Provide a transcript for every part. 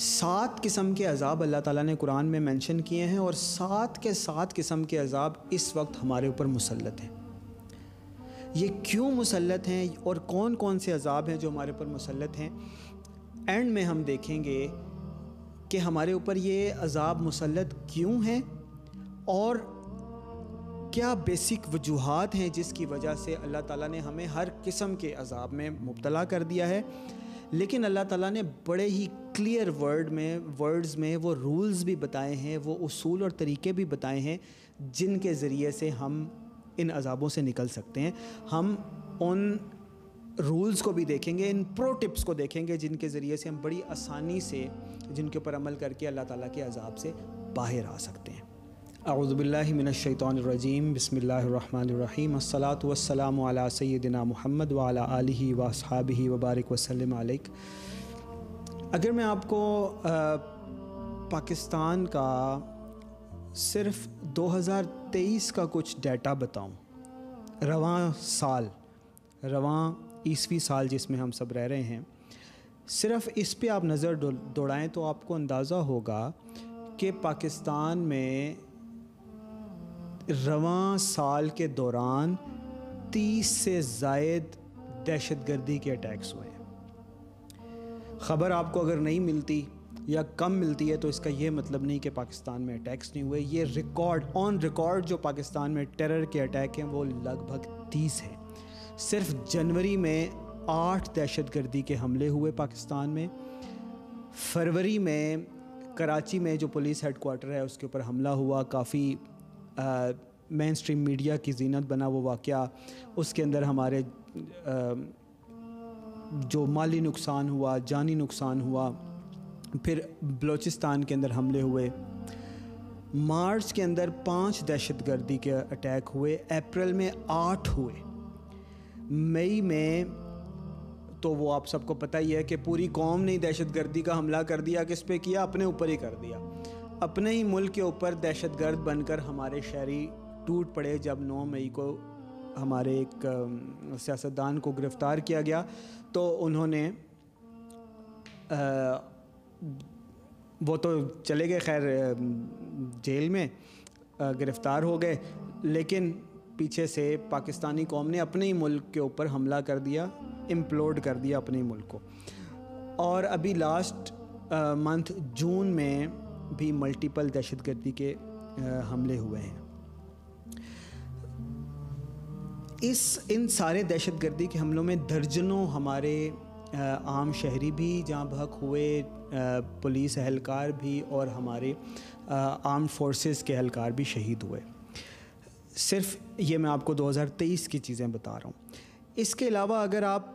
सात किस्म के अजाब अल्लाह ताला ने कुरान में मेंशन किए हैं और सात के सात किस्म के अजाब इस वक्त हमारे ऊपर मुसलत हैं। ये क्यों मुसलत हैं और कौन कौन से अजाब हैं जो हमारे ऊपर मुसलत हैं? एंड में हम देखेंगे कि हमारे ऊपर ये अजाब मुसलत क्यों हैं और क्या बेसिक वजूहत हैं जिसकी वजह से अल्लाह ताला ने हमें हर किस्म के अजाब में मुबतला कर दिया है। लेकिन अल्लाह ताला ने बड़े ही क्लियर वर्ड में वर्ड्स में वो रूल्स भी बताए हैं, वो उसूल और तरीके भी बताए हैं, जिनके ज़रिए से हम इन अजाबों से निकल सकते हैं। हम उन रूल्स को भी देखेंगे, इन प्रो टिप्स को देखेंगे, जिनके ज़रिए से हम बड़ी आसानी से, जिनके ऊपर अमल करके अल्लाह ताला के अजाब से बाहर आ सकते हैं। अउज़बिल्लिमिनशैतरजीम बसमीम अस्सलातु वस्सलामु अला सय्यदिना मुहम्मद व अला आलिहि व अस्हाबिहि व बारिक वसल्लम अगर मैं आपको आ, पाकिस्तान का सिर्फ़ 2023 का कुछ डाटा बताऊँ। रवां साल रवां ईसवी साल जिसमें हम सब रह रहे हैं। सिर्फ़ इस पे आप नज़र दौड़ाएँ तो आपको अंदाज़ा होगा कि पाकिस्तान में रवां साल के दौरान तीस से जायद दहशत गर्दी के अटैक्स हुए ख़बर आपको अगर नहीं मिलती या कम मिलती है तो इसका ये मतलब नहीं कि पाकिस्तान में अटैक्स नहीं हुए। ये रिकॉर्ड ऑन रिकॉर्ड जो पाकिस्तान में टेरर के अटैक हैं, वो लगभग तीस हैं। सिर्फ़ जनवरी में आठ दहशत गर्दी के हमले हुए पाकिस्तान में। फरवरी में, कराची में जो पुलिस हेडकोार्टर है, उसके ऊपर हमला हुआ। काफ़ी मेन स्ट्रीम मीडिया की जीनत बना वो वाक़ उसके अंदर हमारे आ, जो माली नुकसान हुआ जानी नुकसान हुआ फिर बलोचिस्तान के अंदर हमले हुए। मार्च के अंदर पाँच दहशत गर्दी के अटैक हुए अप्रैल में आठ हुए। मई में तो वो आप सबको पता ही है कि पूरी कौम ने दहशत गर्दी का हमला कर दिया किस पे किया? अपने ऊपर ही कर दिया। अपने ही मुल्क के ऊपर दहशत गर्द बनकर हमारे शहरी टूट पड़े जब 9 मई को हमारे एक सियासतदान को गिरफ़्तार किया गया तो उन्होंने आ, वो तो चले गए खैर जेल में गिरफ़्तार हो गए लेकिन पीछे से पाकिस्तानी कौम ने अपने ही मुल्क के ऊपर हमला कर दिया इम्प्लोड कर दिया अपने ही मुल्क को। और अभी लास्ट मंथ जून में भी मल्टीपल दहशतगर्दी के हमले हुए हैं। इस, इन सारे दहशतगर्दी के हमलों में दर्जनों हमारे आम शहरी भी जहाँ भक हुए पुलिस एहलकार भी और हमारे आर्म फोर्सेस के एहलकार भी शहीद हुए। सिर्फ़ ये मैं आपको 2023 की चीज़ें बता रहा हूँ। इसके अलावा अगर आप,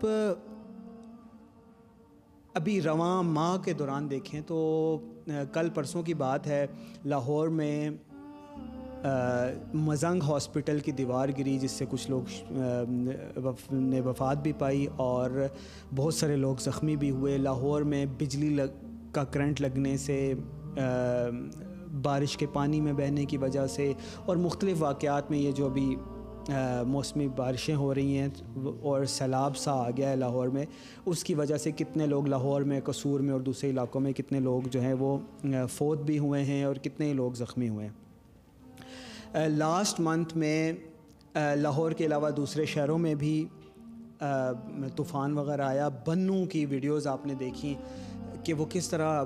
अभी रवां माह के दौरान देखें तो कल परसों की बात है लाहौर में मजंग हॉस्पिटल की दीवार गिरी जिससे कुछ लोग ने वफात भी पाई और बहुत सारे लोग ज़ख्मी भी हुए। लाहौर में बिजली लग का करंट लगने से आ, बारिश के पानी में बहने की वजह से और मुख्तलिफ़ वाक़ात में ये जो अभी मौसमी बारिशें हो रही हैं, और सैलाब सा आ गया है लाहौर में। उसकी वजह से कितने लोग लाहौर में, कसूर में और दूसरे इलाकों में कितने लोग जो हैं वो फोत भी हुए हैं और कितने लोग ज़ख्मी हुए हैं। लास्ट मंथ में लाहौर के अलावा दूसरे शहरों में भी तूफ़ान वगैरह आया। बन्नू की वीडियोज़ आपने देखी कि वो किस तरह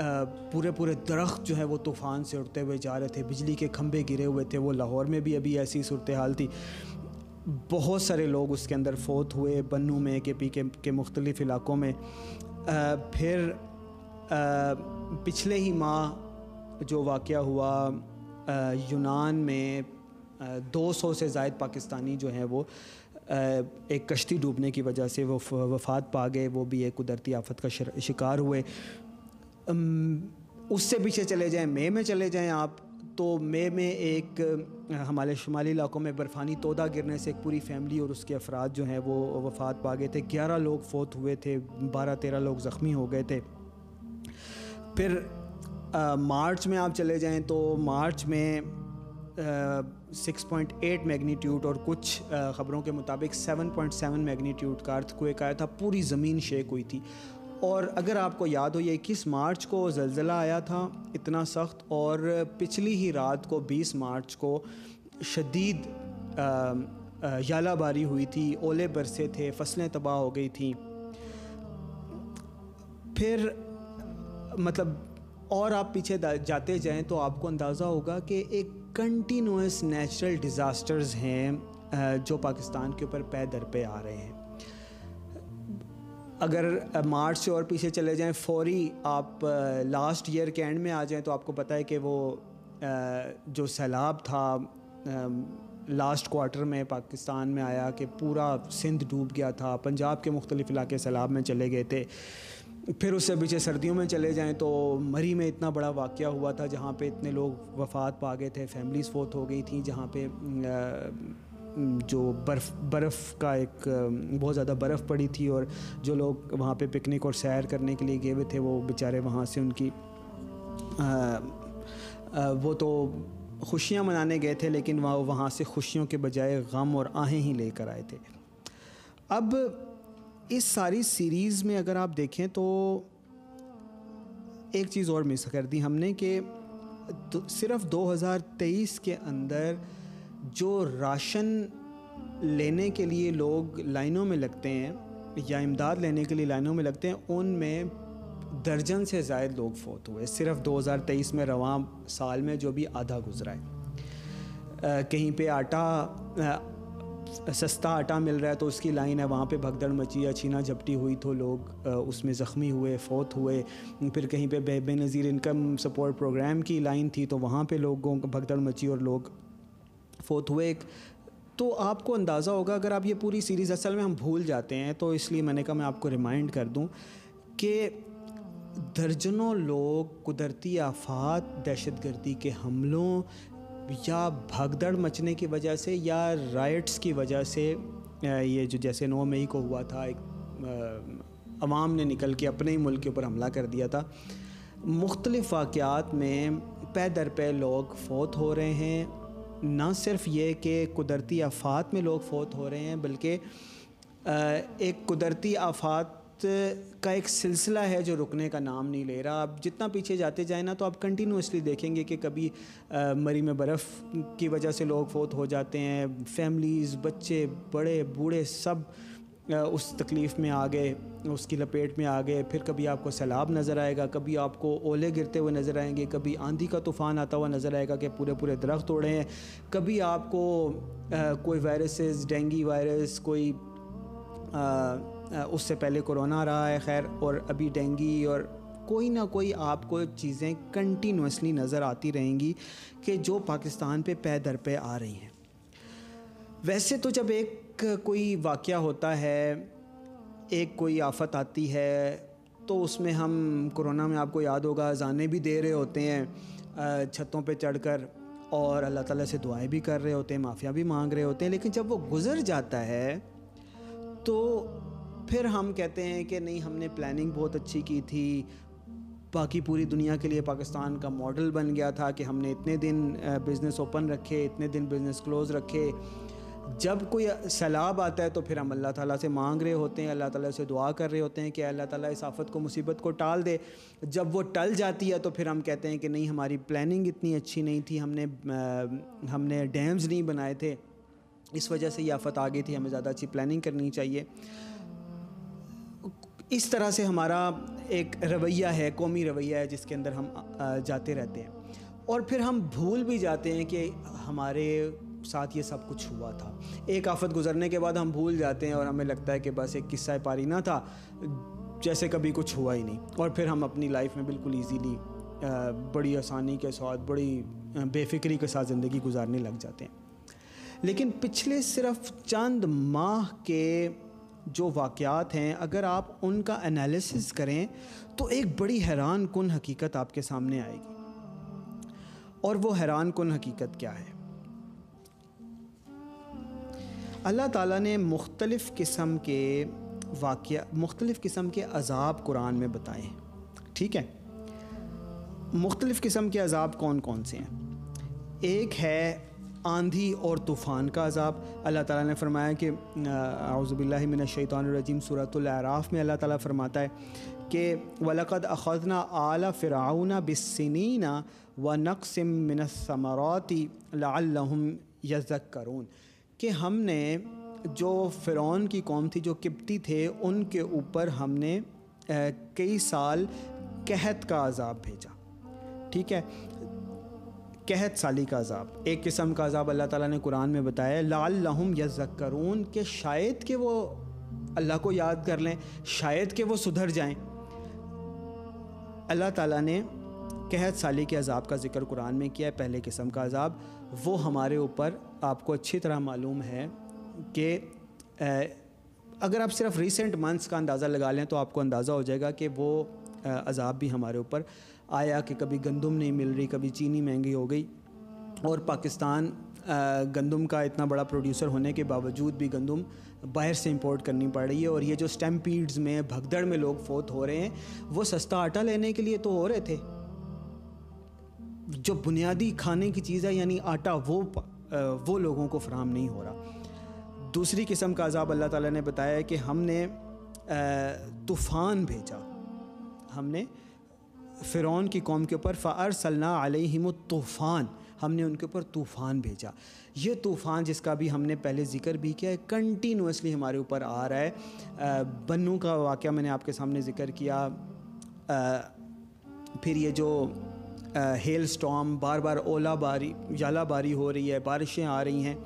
पूरे पूरे दरख्त जो है वो तूफ़ान से उड़ते हुए जा रहे थे। बिजली के खंभे गिरे हुए थे वो लाहौर में भी अभी ऐसी सूरत हाल थी। बहुत सारे लोग उसके अंदर फोत हुए बन्नू में के पी के, के मुख्तलिफ़ इलाक़ों में। आ, फिर आ, पिछले ही माह जो वाक़ हुआ आ, यूनान में दो सौ से जायद पाकिस्तानी जो हैं वो एक कश्ती डूबने की वजह से वो वफात पा गए। वो भी एक कुदरती आफत का शिकार हुए। उससे पीछे चले जाएँ मई में चले जाएँ आप तो मई में एक हमारे शुमाली इलाकों में बर्फ़ानी तोदा गिरने से एक पूरी फैमिली और उसके अफराद जो हैं वो वफात पा गए थे। ग्यारह लोग फोत हुए थे बारह तेरह लोग ज़ख्मी हो गए थे। फिर आ, मार्च में आप चले जाएँ तो मार्च में सिक्स पॉइंट एट मैगनीट्यूड और कुछ ख़बरों के मुताबिक सेवन पॉइंट सेवन मैगनीट्यूड का अर्थ कोई आया था। पूरी ज़मीन शेक हुई थी। और अगर आपको याद हो, ये इक्कीस मार्च को जलज़ला आया था, इतना सख्त, और पिछली ही रात को 20 मार्च को शदीद यालाबारी हुई थी, ओले बरसे थे, फ़सलें तबाह हो गई थी। फिर मतलब और आप पीछे जाते जाएँ तो आपको अंदाज़ा होगा कि एक कंटिन्यूस नेचुरल डिज़ास्टर्स हैं जो पाकिस्तान के ऊपर पै दर पे आ रहे हैं। अगर मार्च से और पीछे चले जाएँ, फौरी आप लास्ट ईयर के एंड में आ जाएँ तो आपको पता है कि वो जो सैलाब था लास्ट क्वार्टर में पाकिस्तान में आया कि पूरा सिंध डूब गया था, पंजाब के मुख्तलिफ़ इलाके सैलाब में चले गए थे। फिर उससे पीछे सर्दियों में चले जाएँ तो मरी में इतना बड़ा वाक़ हुआ था, जहाँ पे इतने लोग वफ़ात पा गए थे फैमिलीज़ फोत हो गई थी, जहाँ पे जो बर्फ़ बर्फ़ का एक बहुत ज़्यादा बर्फ़ पड़ी थी और जो लोग वहाँ पे पिकनिक और सैर करने के लिए गए हुए थे वो बेचारे वहाँ से उनकी आ, आ, वो तो खुशियाँ मनाने गए थे लेकिन वह वहाँ से खुशियों के बजाय गम और आहें ही लेकर आए थे। अब इस सारी सीरीज़ में अगर आप देखें तो एक चीज़ और मिस कर दी हमने कि तो सिर्फ़ 2023 के अंदर जो राशन लेने के लिए लोग लाइनों में लगते हैं या इमदाद लेने के लिए लाइनों में लगते हैं उनमें दर्जन से ज़ायद लोग फोत हुए। सिर्फ़ 2023 में रवा साल में जो भी आधा गुजरा है। कहीं पे आटा आ, सस्ता आटा मिल रहा है तो उसकी लाइन है वहाँ पे भगदड़ मची या छीना झपटी हुई तो लोग आ, उसमें ज़ख्मी हुए फौत हुए। फिर कहीं पे बेनज़ीर इनकम सपोर्ट प्रोग्राम की लाइन थी तो वहाँ पे लोगों को भगदड़ मची और लोग फोत हुए तो आपको अंदाज़ा होगा, अगर आप ये पूरी सीरीज़ असल में हम भूल जाते हैं तो इसलिए मैंने कहा मैं आपको रिमाइंड कर दूँ कि दर्जनों लोग कुदरती आफात दहशत गर्दी के हमलों या भगदड़ मचने की वजह से या राइट्स की वजह से ये जो जैसे नौ मई को हुआ था, एक अवाम ने निकल के अपने ही मुल्क के ऊपर हमला कर दिया था। मुख्तलिफ़ वाक़ात में पै दर पे लोग फोत हो रहे हैं ना सिर्फ़ ये कि कुदरती आफात में लोग फोत हो रहे हैं बल्कि एक कुदरती आफात का एक सिलसिला है जो रुकने का नाम नहीं ले रहा। आप जितना पीछे जाते जाए ना तो आप कंटिन्यूसली देखेंगे कि कभी आ, मरी में बर्फ़ की वजह से लोग फोत हो जाते हैं। फैमिलीज़ बच्चे बड़े बूढ़े सब उस तकलीफ़ में आ गए उसकी लपेट में आ गए फिर कभी आपको सैलाब नज़र आएगा कभी आपको ओले गिरते हुए नज़र आएँगे कभी आंधी का तूफ़ान आता हुआ नज़र आएगा कि पूरे पूरे दरख्त तोड़े हैं कभी आपको आ, कोई वायरसेस डेंगी वायरस कोई उससे पहले कोरोना रहा है खैर और अभी डेंगी और कोई ना कोई आपको चीज़ें कंटिन्यूसली नज़र आती रहेंगी कि जो पाकिस्तान पे पै दर पे आ रही हैं। वैसे तो जब एक कोई वाक़ होता है, एक कोई आफत आती है तो उसमें हम कोरोना में आपको याद होगा, जाने भी दे रहे होते हैं छतों पे चढ़कर और अल्लाह ताला से दुआएँ भी कर रहे होते हैं, माफ़िया भी मांग रहे होते हैं, लेकिन जब वो गुज़र जाता है तो फिर हम कहते हैं कि नहीं, हमने प्लानिंग बहुत अच्छी की थी। बाकी पूरी दुनिया के लिए पाकिस्तान का मॉडल बन गया था कि हमने इतने दिन बिज़नेस ओपन रखे, इतने दिन बिज़नेस क्लोज़ रखे जब कोई सैलाब आता है तो फिर हम अल्लाह ताला से मांग रहे होते हैं अल्लाह ताला से दुआ कर रहे होते हैं कि अल्लाह ताला इस आफत को मुसीबत को टाल दे। जब वो टल जाती है तो फिर हम कहते हैं कि नहीं हमारी प्लानिंग इतनी अच्छी नहीं थी हमने आ, हमने डैम्स नहीं बनाए थे। इस वजह से ये आफत आ गई थी हमें ज़्यादा अच्छी प्लानिंग करनी चाहिए। इस तरह से हमारा एक रवैया है कौमी रवैया है जिसके अंदर हम जाते रहते हैं। और फिर हम भूल भी जाते हैं कि हमारे साथ ये सब कुछ हुआ था। एक आफत गुजरने के बाद हम भूल जाते हैं और हमें लगता है कि बस एक किस्सा पारी ना था, जैसे कभी कुछ हुआ ही नहीं। और फिर हम अपनी लाइफ में बिल्कुल ईजीली बड़ी आसानी के साथ, बड़ी बेफिक्री के साथ ज़िंदगी गुजारने लग जाते हैं। लेकिन पिछले सिर्फ़ चंद माह के जो वाक़ात हैं, अगर आप उनका एनालिसिस करें तो एक बड़ी हैरान कन हकीकत आपके सामने आएगी। और वो हैरान कन हकीकत क्या है? अल्लाह ताला ने मुख्तलिफ़ किस्म के वाक़ मुख्तलिफ़ किस्म के अजाब कुरान में बताए ठीक है? मुख्तलिफ़ किस्म के अजाब कौन कौन से हैं? एक है आंधी और तूफ़ान का अजाब। अल्लाह ताला ने फरमाया कि आउज़बिल्लिमिनशैतानरजीम सूरतुलराफ़ में अल्लाह ताला फरमाता है कि, वलक़द अख़जना आला फ़िरौना बिसनीना व नक़सिम मिनसमराती लअल्लहुम यज़क्करून कि हमने जो फ़िरौन की कौम थी, जो किप्ती थे, उनके ऊपर हमने कई साल कहत का अजाब भेजा। ठीक है? कहत साली का अजाब। एक किस्म का अजाब अल्लाह ताला ने कुरान में बताया लाल लहम यज़क्करून के शायद कि वो, अल्लाह को याद कर लें, शायद कि वो सुधर जाएँ। अल्लाह ताला ने कहत साली के अजाब का ज़िक्र कुरान में किया है, पहले किस्म का अजाब। वो हमारे ऊपर आपको अच्छी तरह मालूम है कि अगर आप सिर्फ़ रिसेंट मंथ्स का अंदाज़ा लगा लें तो आपको अंदाज़ा हो जाएगा कि वो अजाब भी हमारे ऊपर आया कि कभी गंदम नहीं मिल रही, कभी चीनी महँगी हो गई। और पाकिस्तान गंदम का इतना बड़ा प्रोड्यूसर होने के बावजूद भी गंदम बाहर से इंपोर्ट करनी पड़ रही है और ये जो स्टैम्पीड्स में, भगदड़ में लोग फोत हो रहे हैं, वो सस्ता आटा लेने के लिए तो हो रहे थे। जो बुनियादी खाने की चीज़ है, यानी आटा, वो वो लोगों को फराम नहीं हो रहा। दूसरी किस्म का अजाब अल्लाह ताला ने बताया कि हमने तूफ़ान भेजा। हमने फ़िरौन की कौम के ऊपर फ़ार सल्ला अलहिम तूफ़ान हमने उनके ऊपर तूफ़ान भेजा। ये तूफ़ान जिसका भी हमने पहले ज़िक्र भी किया है कंटिन्यूसली हमारे ऊपर आ रहा है। बन्नू का वाक़ मैंने आपके सामने ज़िक्र किया। आ, फिर ये जो हेल स्टॉम बार बार ओला बारी जाला बारी हो रही है, बारिशें आ रही हैं।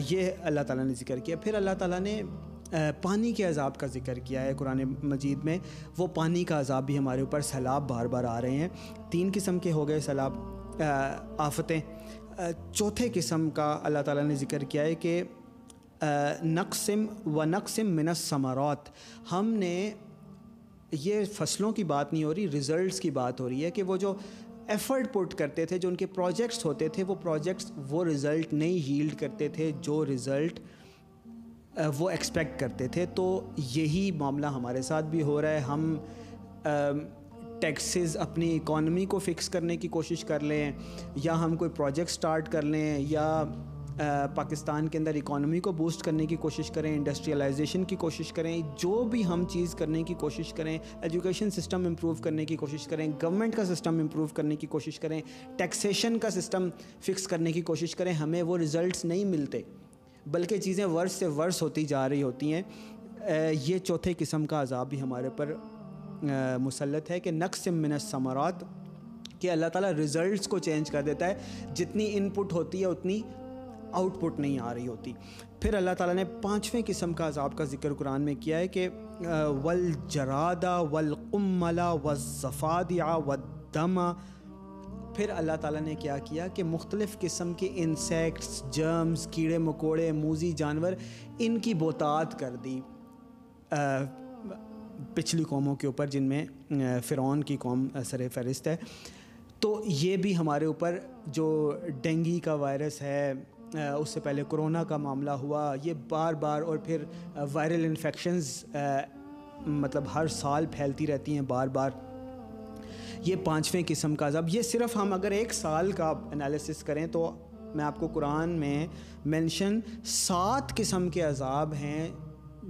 ये अल्लाह ताला ने ज़िक्र किया। फिर अल्लाह ताला ने पानी के अजाब का ज़िक्र किया है कुरान मजीद में। वो पानी का अजाब भी हमारे ऊपर सैलाब बार बार आ रहे हैं। तीन किस्म के हो गए सैलाब आफतें। चौथे किस्म का अल्लाह ताला ने ज़िक्र किया है कि नक्सिम व नक्सिम मिनस समारात। हमने ये फ़सलों की बात नहीं हो रही रिज़ल्ट्स की बात हो रही है कि वो जो एफ़र्ट पुट करते थे, जो उनके प्रोजेक्ट्स होते थे, वो प्रोजेक्ट्स वो रिज़ल्ट नहीं हील्ड करते थे जो रिज़ल्ट वो एक्सपेक्ट करते थे। तो यही मामला हमारे साथ भी हो रहा है। हम टैक्सेस अपनी इकॉनमी को फिक्स करने की कोशिश कर लें, या हम कोई प्रोजेक्ट स्टार्ट कर लें, या पाकिस्तान के अंदर इकॉनमी को बूस्ट करने की कोशिश करें इंडस्ट्रियलाइजेशन की कोशिश करें, जो भी हम चीज़ करने की कोशिश करें एजुकेशन सिस्टम इम्प्रूव करने की कोशिश करें गवर्नमेंट का सिस्टम इम्प्रूव करने की कोशिश करें टैक्सेशन का सिस्टम फिक्स करने की कोशिश करें, हमें वो रिज़ल्ट नहीं मिलते। बल्कि चीज़ें वर्ष से वर्ष होती जा रही होती हैं। ये चौथे किस्म का अजाब भी हमारे पर मुसलत है कि नक्स मिन समरात, कि अल्लाह ताला रिज़ल्ट्स को चेंज कर देता है। जितनी इनपुट होती है, उतनी आउटपुट नहीं आ रही होती। फिर अल्लाह ताला ने पाँचवें किस्म का अजाब का ज़िक्र कुरान में किया है कि वल जरादा वल कुमला व ज़फ़ादिया व दमा। फिर अल्लाह ताला ने क्या किया कि मुख्तलिफ़ किस्म के इंसेक्ट्स, जर्म्स, कीड़े मकोड़े, मूजी, जानवर, इनकी बोतात कर दी पिछली कौमों के ऊपर, जिनमें फ़िरौन की कौम सर फहरिस्त है। तो ये भी हमारे ऊपर जो डेंगी का वायरस है उससे पहले कोरोना का मामला हुआ, ये बार बार और फिर वायरल इन्फेक्शंस मतलब हर साल फैलती रहती हैं बार बार ये पाँचवें किस्म का अज़ब ये सिर्फ़ हम अगर एक साल का एनालिसिस करें तो मैं आपको कुरान में मेंशन सात किस्म के अजाब हैं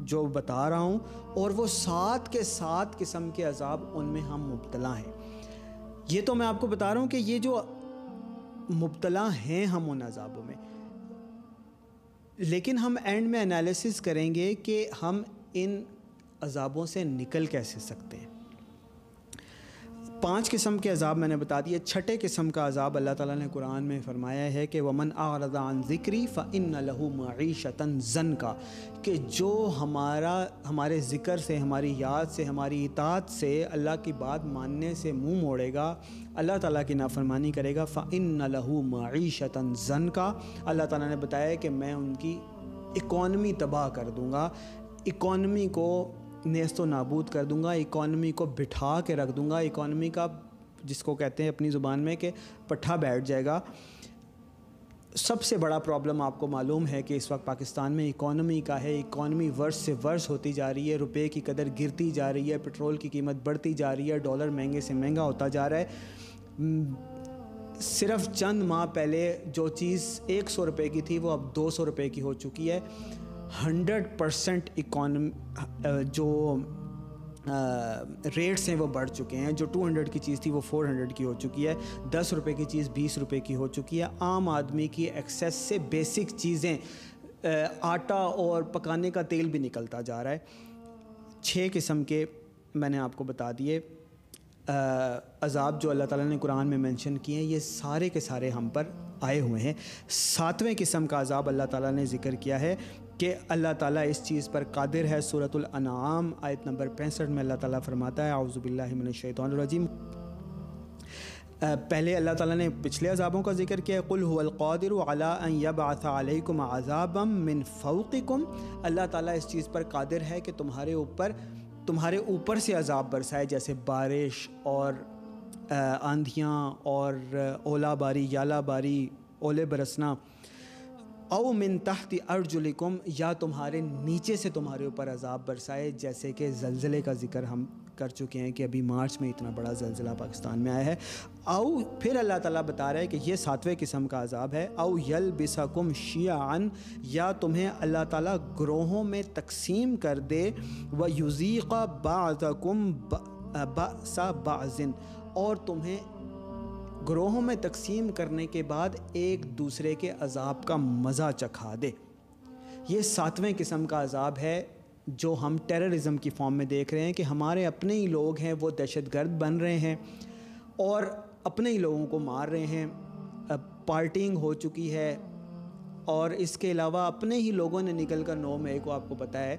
जो बता रहा हूँ और वो सात के सात किस्म के अजाब उनमें हम मुबतला हैं। ये तो मैं आपको बता रहा हूँ कि ये जो मुबतला हैं हम उन अजाबों में लेकिन हम एंड में एनालिसिस करेंगे कि हम इन अजाबों से निकल कैसे सकते हैं। पाँच किस्म के अजाब मैंने बता दिए। छठे किस्म का अजाब अल्लाह ताला ने कुरान में फ़रमाया है कि वमन आरदान ज़िक्री फ़िन लहू मीशतन जन का, कि जो हमारा, हमारे ज़िक्र से, हमारी याद से, हमारी इतात से अल्लाह की बात मानने से मुँह मोड़ेगा, अल्लाह ताला की नाफरमानी करेगा फ़िन लहू मीशतन जन का। अल्लाह ताला ने बताया कि मैं उनकी इकॉनमी तबाह कर दूँगा। इकॉनमी को नेस्त नाबूद कर दूँगा इकॉनमी को बिठा के रख दूँगा। इकॉनमी का, जिसको कहते हैं अपनी ज़ुबान में, कि पट्ठा बैठ जाएगा। सबसे बड़ा प्रॉब्लम आपको मालूम है कि इस वक्त पाकिस्तान में इकॉनमी का है। इकॉनमी वर्ष से वर्ष होती जा रही है। रुपए की कदर गिरती जा रही है। पेट्रोल की कीमत बढ़ती जा रही है। डॉलर महँगे से महँगा होता जा रहा है। सिर्फ़ चंद माह पहले जो चीज़ एक सौ रुपये की थी, वो अब दो सौ रुपये की हो चुकी है। हंड्रेड परसेंट इकॉनमी जो रेट्स हैं वो बढ़ चुके हैं। जो 200 की चीज़ थी वो 400 की हो चुकी है। दस रुपये की चीज़ बीस रुपये की हो चुकी है। आम आदमी की एक्सेस से बेसिक चीज़ें आटा और पकाने का तेल भी निकलता जा रहा है। छः किस्म के मैंने आपको बता दिए। अजाब जो अल्लाह ताला ने कुरान में मेंशन किए हैं, ये सारे के सारे हम पर आए हुए हैं। सातवें किस्म का अजाब अल्लाह ताला ने ज़िक्र किया है। कि अल्लाह ताला इस चीज़ पर कादिर है, सूरतुल अनाम, आयत नंबर पैंसठ में अल्लाह ताला फरमाता है आउज़ुबिल्लिमिनशैतरजीम पहले अल्लाह ताला ने पिछले अजाबों का ज़िक्र किया कुल हुवलक़ादिर अलाबाकुम अजाबम मिन फ़ौक़िकुम। अल्लाह ताला इस चीज़ पर कादिर है कि तुम्हारे ऊपर तुम्हारे ऊपर से अजाब बरसाए, जैसे बारिश और आंधियाँ और ओला बारी याला बारी ओले बरसना। औ मिन तहत अर्जुलिकुम, या तुम्हारे नीचे से तुम्हारे ऊपर अजाब बरसाए, जैसे कि जलज़ले का ज़िक्र हम कर चुके हैं कि अभी मार्च में इतना बड़ा जलज़ला पाकिस्तान में आया है। औ फिर अल्लाह ताला बता रहा है कि ये सातवें किस्म का अजाब है। औ यल बिसकुम शियान, या तुम्हें अल्लाह ताला ग्रोहों में तकसीम कर दे, व युज़ीक़ा बाज़कुम सा बाजिन, और तुम्हें ग्रोहों में तकसीम करने के बाद एक दूसरे के अजाब का मज़ा चखा दे। ये सातवें किस्म का अजाब है, जो हम टेररिज्म की फॉर्म में देख रहे हैं कि हमारे अपने ही लोग हैं, वो दहशत गर्द बन रहे हैं और अपने ही लोगों को मार रहे हैं। पार्टिंग हो चुकी है और इसके अलावा अपने ही लोगों ने निकल कर नौ मई को आपको पता है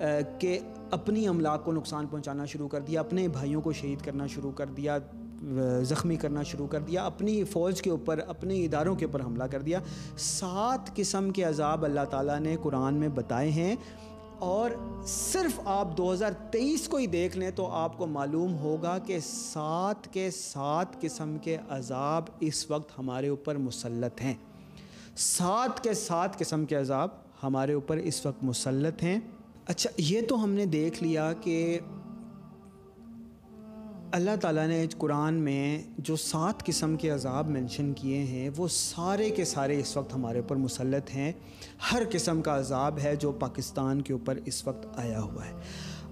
कि अपनी अमलाक को नुकसान पहुंचाना शुरू कर दिया, अपने भाइयों को शहीद करना शुरू कर दिया ज़ख्मी करना शुरू कर दिया, अपनी फ़ौज के ऊपर, अपने इदारों के ऊपर हमला कर दिया। सात किस्म के अजाब अल्लाह ताला ने कुरान में बताए हैं और सिर्फ़ आप 2023 को ही देख लें तो आपको मालूम होगा कि सात के सात किस्म के अजाब इस वक्त हमारे ऊपर मुसलत हैं। सात के सात किस्म के अजाब हमारे ऊपर इस वक्त मुसलत हैं। अच्छा ये तो हमने देख लिया कि अल्लाह ताला ने कुरान में जो सात किस्म के अजाब मेंशन किए हैं, वो सारे के सारे इस वक्त हमारे ऊपर मुसलत हैं। हर किस्म का अजाब है जो पाकिस्तान के ऊपर इस वक्त आया हुआ है।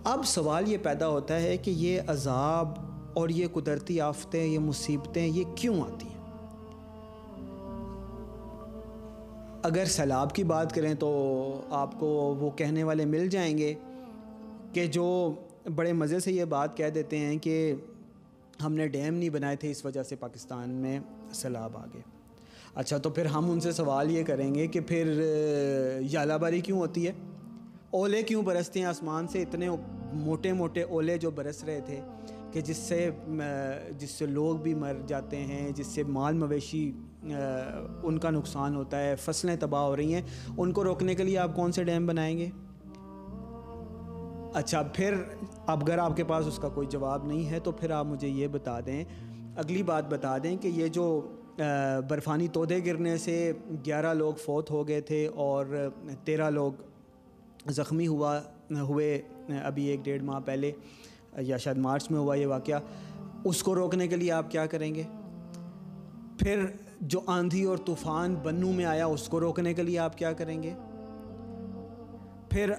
अब सवाल ये पैदा होता है कि ये अजाब और ये कुदरती आफतें, ये मुसीबतें, ये क्यों आती हैं? अगर सैलाब की बात करें तो आपको वो कहने वाले मिल जाएँगे कि जो बड़े मज़े से ये बात कह देते हैं कि हमने डैम नहीं बनाए थे, इस वजह से पाकिस्तान में सैलाब आ गए। अच्छा तो फिर हम उनसे सवाल ये करेंगे कि फिर यालाबारी क्यों होती है? ओले क्यों बरसते हैं आसमान से? इतने मोटे मोटे ओले जो बरस रहे थे कि जिससे जिससे लोग भी मर जाते हैं, जिससे माल मवेशी उनका नुकसान होता है, फ़सलें तबाह हो रही हैं। उनको रोकने के लिए आप कौन से डैम बनाएँगे? अच्छा फिर अब अगर आपके पास उसका कोई जवाब नहीं है तो फिर आप मुझे ये बता दें, अगली बात बता दें कि ये जो बर्फ़ानी तोदे गिरने से 11 लोग फौत हो गए थे और 13 लोग ज़ख्मी हुआ, हुए अभी एक डेढ़ माह पहले, या शायद मार्च में हुआ ये वाक़ उसको रोकने के लिए आप क्या करेंगे? फिर जो आंधी और तूफ़ान बन्नू में आया, उसको रोकने के लिए आप क्या करेंगे? फिर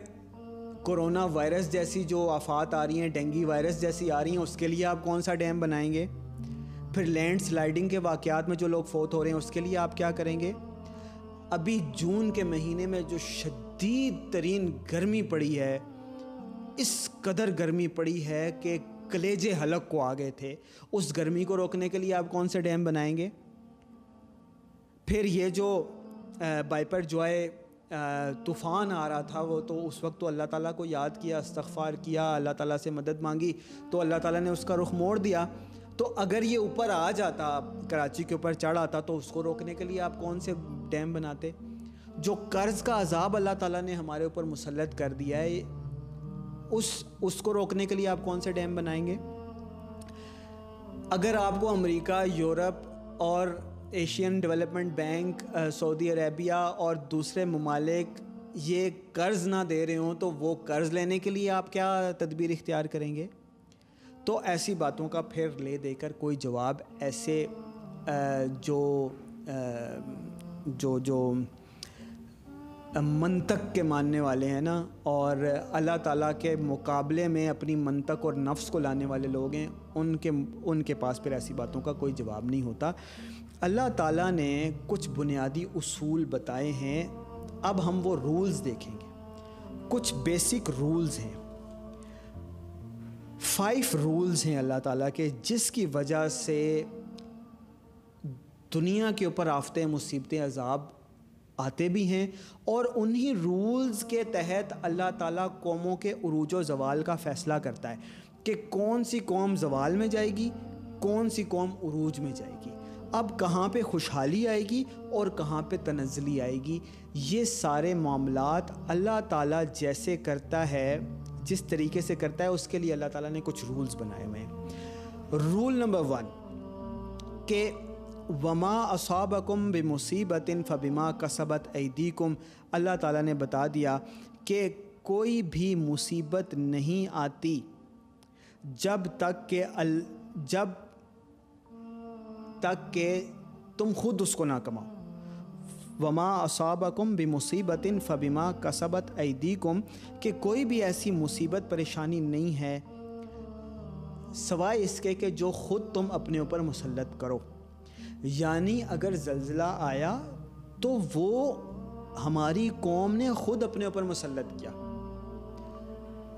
कोरोना वायरस जैसी जो आफात आ रही हैं, डेंगी वायरस जैसी आ रही हैं, उसके लिए आप कौन सा डैम बनाएँगे? फिर लैंड स्लाइडिंग के वाक़ात में जो लोग फोत हो रहे हैं, उसके लिए आप क्या करेंगे? अभी जून के महीने में जो शदीद तरीन गर्मी पड़ी है, इस कदर गर्मी पड़ी है कि कलेजे हलक को आ गए थे। उस गर्मी को रोकने के लिए आप कौन से डैम बनाएँगे? फिर ये जो बाइपर जॉय तूफ़ान आ रहा था वो तो उस वक्त तो अल्लाह ताला को याद किया इस्तफ़ार किया, अल्लाह ताला से मदद मांगी तो अल्लाह ताला ने उसका रुख मोड़ दिया। तो अगर ये ऊपर आ जाता, कराची के ऊपर चढ़ आता तो उसको रोकने के लिए आप कौन से डैम बनाते? जो कर्ज़ का अजाब अल्लाह ताला ने हमारे ऊपर मुसलत कर दिया है, उस, उसको रोकने के लिए आप कौन से डैम बनाएँगे? अगर आपको अमेरिका, यूरोप और Asian Development Bank Saudi Arabia और दूसरे ममालिक ये कर्ज़ ना दे रहे हों तो वो कर्ज़ लेने के लिए आप क्या तदबीर इख्तियार करेंगे? तो ऐसी बातों का फिर ले देकर कोई जवाब ऐसे जो जो जो मंतक के मानने वाले हैं ना, और अल्लाह ताला के मुकाबले में अपनी मंतक और नफ्स को लाने वाले लोग हैं, उनके उनके पास फिर ऐसी बातों का कोई जवाब नहीं होता। अल्लाह ताला ने कुछ बुनियादी उसूल बताए हैं, अब हम वो रूल्स देखेंगे। कुछ बेसिक रूल्स हैं। फाइव रूल्स हैं अल्लाह ताला के, जिसकी वजह से दुनिया के ऊपर आफते, मुसीबतें, अजाब आते भी हैं और उन्हीं रूल्स के तहत अल्लाह ताला कौमों के उरूज जवाल का फ़ैसला करता है कि कौन सी कौम जवाल में जाएगी, कौन सी कौम उरूज में जाएगी। अब कहाँ पे खुशहाली आएगी और कहाँ पे तनजली आएगी, ये सारे मामलात अल्लाह ताला जैसे करता है, जिस तरीके से करता है, उसके लिए अल्लाह ताला ने कुछ रूल्स बनाए हुए हैं। रूल नंबर वन, के वमा असाबकुम बेमुसीबतिन फ़बिमा कसबत ऐदीकुम। अल्लाह ताला ने बता दिया कि कोई भी मुसीबत नहीं आती जब तक के अल, जब तक के तुम खुद उसको ना कमाओ। वमा असाबकुम बेमुसीबतिन फ़बिमा कसबत ऐदीकुम कि कोई भी ऐसी मुसीबत, परेशानी नहीं है, सवाए इसके कि जो ख़ुद तुम अपने ऊपर मुसलत करो। यानी अगर जल्ज़ला आया तो वो हमारी कौम ने ख़ुद अपने ऊपर मुसलत किया।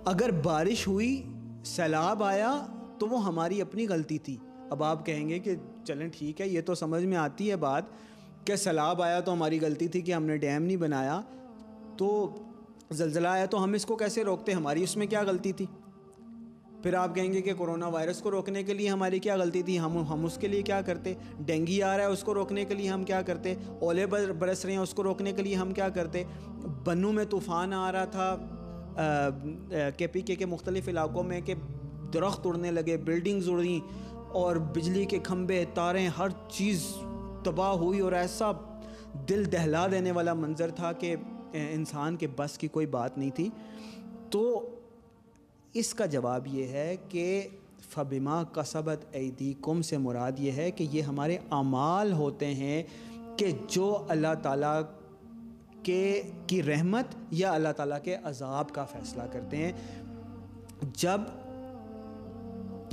अगर बारिश हुई, सैलाब आया तो वो हमारी अपनी गलती थी। अब आप कहेंगे कि चलें ठीक है, ये तो समझ में आती है बात कि सैलाब आया तो हमारी गलती थी कि हमने डैम नहीं बनाया। तो जल्ज़ला आया तो हम इसको कैसे रोकते? हमारी उसमें क्या गलती थी? फिर आप कहेंगे कि कोरोना वायरस को रोकने के लिए हमारी क्या गलती थी? हम हम उसके लिए क्या करते? डेंगी आ रहा है उसको रोकने के लिए हम क्या करते? ओले बरस रहे हैं उसको रोकने के लिए हम क्या करते? बन्नू में तूफ़ान आ रहा था के पी के, के मुख्तलिफ़ इलाकों में कि दरख्त उड़ने लगे बिल्डिंग्स उड़ी और बिजली के खंभे तारें हर चीज़ तबाह हुई और ऐसा दिल दहला देने वाला मंज़र था कि इंसान के बस की कोई बात नहीं थी। तो इसका जवाब ये है कि फ़बिमा कसबत ऐदी कुम से मुराद ये है कि ये हमारे अमाल होते हैं कि जो अल्लाह ताला के, की रहमत या अल्लाह ताला के अजाब का फ़ैसला करते हैं। जब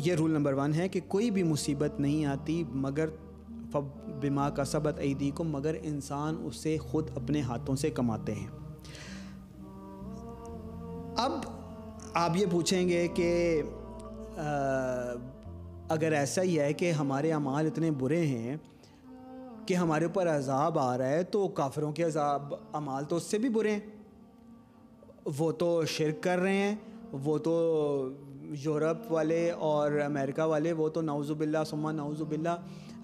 ये रूल नंबर वन है कि कोई भी मुसीबत नहीं आती, मगर बिमा का सबत ईदी को मगर इंसान उसे ख़ुद अपने हाथों से कमाते हैं। आप ये पूछेंगे कि अगर ऐसा ही है कि हमारे अमाल इतने बुरे हैं कि हमारे ऊपर अजाब आ रहा है तो काफिरों के अजाब, अमाल तो उससे भी बुरे हैं। वो तो शिरक कर रहे हैं, वो तो यूरोप वाले और अमेरिका वाले, वो तो नाउज़ुबिल्ला सुम्मा नाउज़ुबिल्ला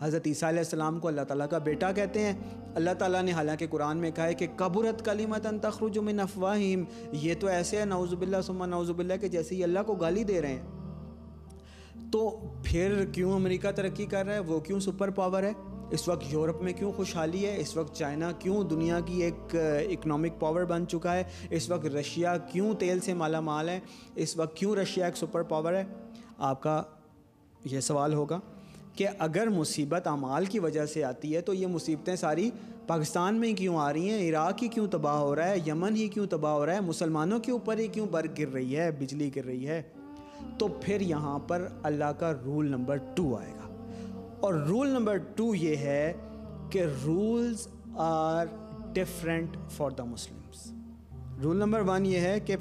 हज़रत ईसीम को अल्लाह ताली का बेटा कहते हैं। अल्लाह ताला ने हालाँकि कुरान में कहा है कि कबूरत कलीमत तखरुज मिन अफवाहिम। ये तो ऐसे है नवज़ुबिल्ला सुम्मा नवज़ुबिल्ला के जैसे ही अल्लाह को गाली दे रहे हैं। तो फिर क्यों अमेरिका तरक्की कर रहा है? वो क्यों सुपर पावर है? इस वक्त यूरोप में क्यों खुशहाली है? इस वक्त चाइना क्यों दुनिया की एक, इकनॉमिक पावर बन चुका है? इस वक्त रशिया क्यों तेल से माला माल है? इस वक्त क्यों रशिया एक सुपर पावर है? आपका यह सवाल होगा। कि अगर मुसीबत अमाल की वजह से आती है तो ये मुसीबतें सारी पाकिस्तान में ही क्यों आ रही हैं? इराक ही क्यों तबाह हो रहा है? यमन ही क्यों तबाह हो रहा है? मुसलमानों के ऊपर ही क्यों बर्फ़ गिर रही है, बिजली गिर रही है? तो फिर यहाँ पर अल्लाह का रूल नंबर टू आएगा। और रूल नंबर टू ये है कि rules are different for the Muslims. Rule number one ये है कि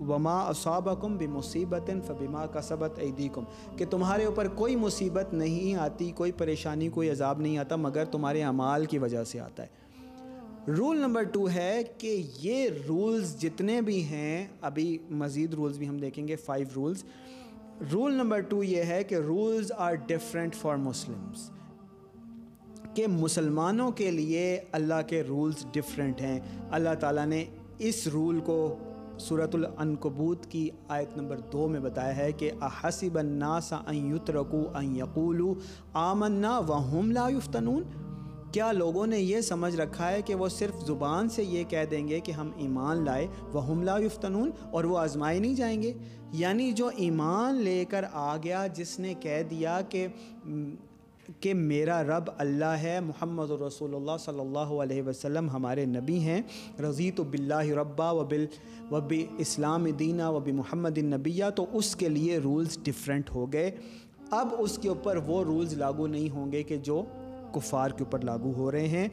वमा असाबकुम बेमुसीबत फ़बिमा कसबत ऐदीकुम। कि तुम्हारे ऊपर कोई मुसीबत नहीं आती, कोई परेशानी, कोई अजाब नहीं आता, मगर तुम्हारे अमाल की वजह से आता है। रूल नंबर टू है कि ये रूल्स जितने भी हैं, अभी मज़ीद रूल्स भी हम देखेंगे, five rules. Rule number two ये है कि rules are different for Muslims. कि मुसलमानों के लिए अल्लाह के रूल्स डिफरेंट हैं। अल्लाह ताला ने इस रूल को सूरतुल अनकबूत की आयत नंबर दो में बताया है कि अहसिबन्नासा युतरकू अन यकूलू, आमन्ना व हम लायुफ्तनून क्या लोगों ने यह समझ रखा है कि वो सिर्फ़ ज़ुबान से ये कह देंगे कि हम ईमान लाए व हम लायुफ्तनून और वो आजमाए नहीं जाएँगे? यानी जो ईमान लेकर आ गया, जिसने कह दिया कि कि मेरा रब अल्लाह है, मोहम्मद रसूलुल्लाह सल्लल्लाहु अलैहि वसल्लम हमारे नबी हैं। रज़ी तो बिल्ला रब्बा व बिल वब इस्लाम दीना वबी मोहम्मद नबिया। तो उसके लिए रूल्स डिफरेंट हो गए। अब उसके ऊपर वो रूल्स लागू नहीं होंगे कि जो कुफ़ार के ऊपर लागू हो रहे हैं।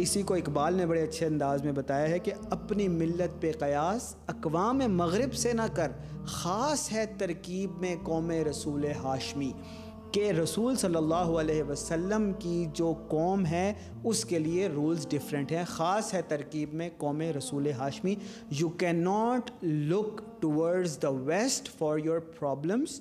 इसी को इकबाल ने बड़े अच्छे अंदाज में बताया है कि अपनी मिलत पे कयास अकवाम मगरब से ना कर, ख़ास है तरकीब में कौम रसूल हाशमी। कि रसूल सल्लल्लाहु अलैहि वसल्लम की जो कौम है, उसके लिए रूल्स डिफरेंट हैं। ख़ास है तरकीब में कौम रसूल Hashmi. You can not look towards the west for your problems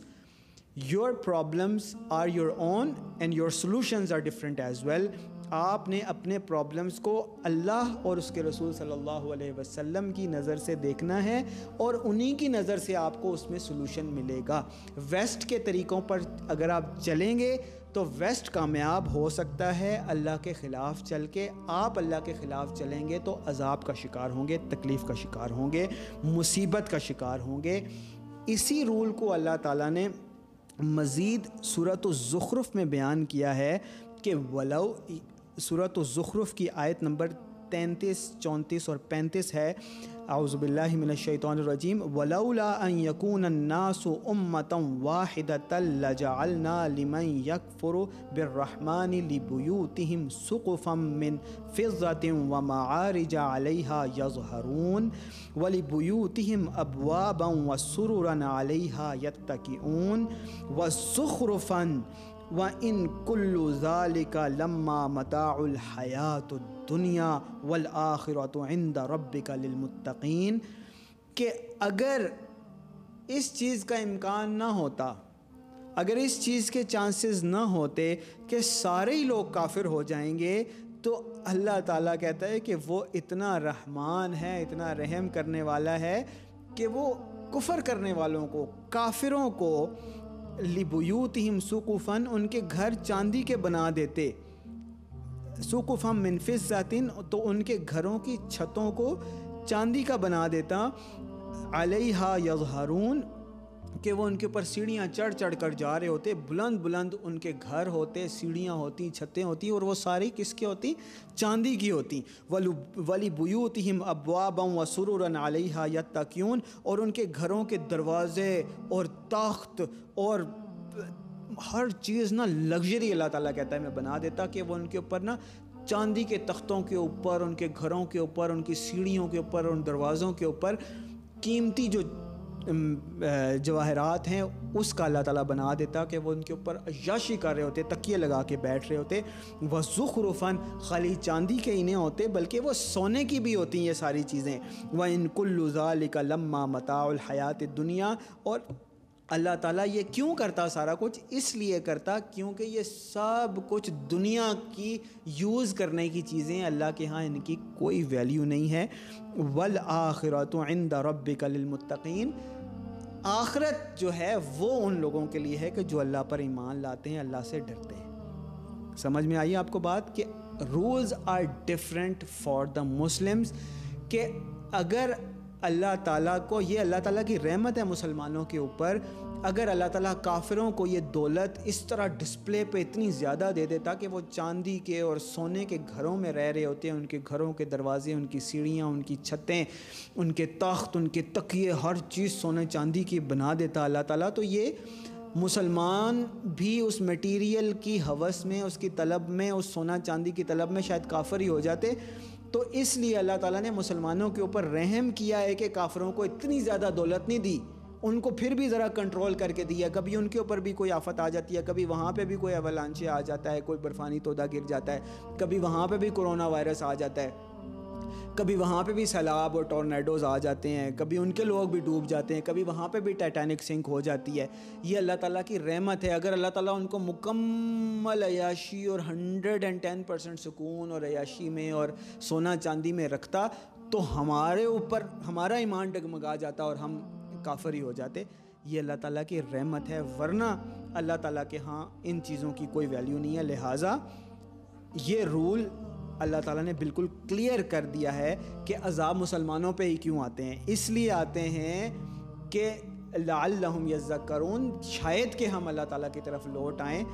your problems are your own and your solution are different as well आपने अपने प्रॉब्लम्स को अल्लाह और उसके रसूल सल्लल्लाहु अलैहि वसल्लम की नज़र से देखना है और उन्हीं की नज़र से आपको उसमें सोल्यूशन मिलेगा। वेस्ट के तरीक़ों पर अगर आप चलेंगे तो वेस्ट कामयाब हो सकता है अल्लाह के ख़िलाफ़ चल के। आप अल्लाह के ख़िलाफ़ चलेंगे तो अजाब का शिकार होंगे, तकलीफ़ का शिकार होंगे, मुसीबत का शिकार होंगे। इसी रूल को अल्लाह ताला ने मज़ीद सूरत ज़ुखरुफ में बयान किया है कि वलव सूरत ज़ुखरुफ की आयत नंबर तैंतीस, चौंतीस और पैंतीस है। आउज़बिल्लिमिनशैतरजीम अन्नासु उम्मतम वाहिदतल्लजअलना लिमन यकफुरु लिबुयूतिहिम सुकुफम मिन फिज़्ज़तिन व मआरिज अलैहा यज़हरून। वलिबुयूतिहिम अबवाबन व सुरुरन अलैहा यत्तकिऊन। व ज़ुखरुफन व इन कुल्लु ज़ालिका लम्मा मताउल हयात दुनिया वल आखिरत इंद रब्बिका लिलमुत्तकीन कि अगर इस चीज़ का इम्कान ना होता, अगर इस चीज़ के चांसेस ना होते कि सारे ही लोग काफिर हो जाएँगे तो अल्लाह ताला कहता है कि वो इतना रहमान है, इतना रहम करने वाला है कि वो कुफर करने वालों को, काफिरों को लिबूत हिम सुकुफ़न, उनके घर चांदी के बना देते। सुकुफ़म मिनफिस जातिन तो उनके घरों की छतों को चांदी का बना देता। अलहा यजहरून कि वो उनके ऊपर सीढ़ियाँ चढ़ चढ़ कर जा रहे होते, बुलंद बुलंद उनके घर होते, सीढ़ियाँ होती, छतें होती, और वो सारी किसकी होती? चांदी की होती। वलु, वली बुयूत हिम अबवाबम व सुरन आलिहा या तक्यून और उनके घरों के दरवाज़े और ताख्त और हर चीज़ ना लग्जरी, अल्लाह ताला कहता है, मैं बना देता कि वो उनके ऊपर ना चांदी के तख्तों के ऊपर, उनके घरों के ऊपर, उनकी सीढ़ियों के ऊपर, उन दरवाज़ों के ऊपर कीमती जो जवाहरात हैं, उसका अल्लाह ताला बना देता कि वो उनके ऊपर अयाशी कर रहे होते, तकिए लगा के बैठ रहे होते, वह ज़ुखरुफ़न, खाली चांदी के इन्हें होते, बल्कि वो सोने की भी होती हैं ये सारी चीज़ें। वह इन कुल्लुज़ालिका लम्मा मताउल हयात दुनिया, और अल्लाह ताला ये क्यों करता सारा कुछ? इसलिए करता क्योंकि ये सब कुछ दुनिया की यूज़ करने की चीज़ें अल्लाह के यहाँ इनकी कोई वैल्यू नहीं है। वल आखिरत इंद रबिकलमतकीन आखरत जो है वो उन लोगों के लिए है कि जो अल्लाह पर ईमान लाते हैं, अल्लाह से डरते हैं। समझ में आई आपको बात कि rules are different for the Muslims के अगर अल्लाह ताला को, ये अल्लाह ताला की रहमत है मुसलमानों के ऊपर अगर अल्लाह ताला काफिरों को ये दौलत इस तरह डिस्प्ले पे इतनी ज़्यादा दे देता कि वो चांदी के और सोने के घरों में रह रहे होते हैं, उनके घरों के दरवाजे, उनकी सीढ़ियाँ, उनकी छतें, उनके तख्त, उनके तकिए, हर चीज़ सोने चांदी की बना देता अल्लाह ताला। तो ये मुसलमान भी उस मटेरियल की हवस में, उसकी तलब में, उस सोना चांदी की तलब में शायद काफर ही हो जाते। तो इसलिए अल्लाह ताला ने मुसलमानों के ऊपर रहम किया है कि काफरों को इतनी ज़्यादा दौलत नहीं दी। उनको फिर भी ज़रा कंट्रोल करके दिया। कभी उनके ऊपर भी कोई आफत आ जाती है, कभी वहाँ पे भी कोई अवलांचे आ जाता है, कोई बर्फ़ानी तोदा गिर जाता है, कभी वहाँ पे भी कोरोना वायरस आ जाता है, कभी वहाँ पे भी सैलाब और टोर्नेडोज आ जाते हैं, कभी उनके लोग भी डूब जाते हैं, कभी वहाँ पे भी टाइटैनिक सिंक हो जाती है। ये अल्लाह ताला की रहमत है। अगर अल्लाह ताला उनको मुकम्मल अयाशी और हंड्रेड एंड टेन परसेंट सुकून और अयाशी में और सोना चांदी में रखता तो हमारे ऊपर, हमारा ईमान डगमगा जाता और हम काफर ही हो जाते। ये अल्लाह ताला की रहमत है, वरना अल्लाह ताला के हाँ इन चीज़ों की कोई वैल्यू नहीं है। लिहाजा ये रूल अल्लाह ताला ने बिल्कुल क्लियर कर दिया है कि अजाब मुसलमानों पे ही क्यों आते हैं। इसलिए आते हैं कि लाम यज़्ज़करून, शायद के हम अल्लाह ताला की तरफ़ लौट आएँ।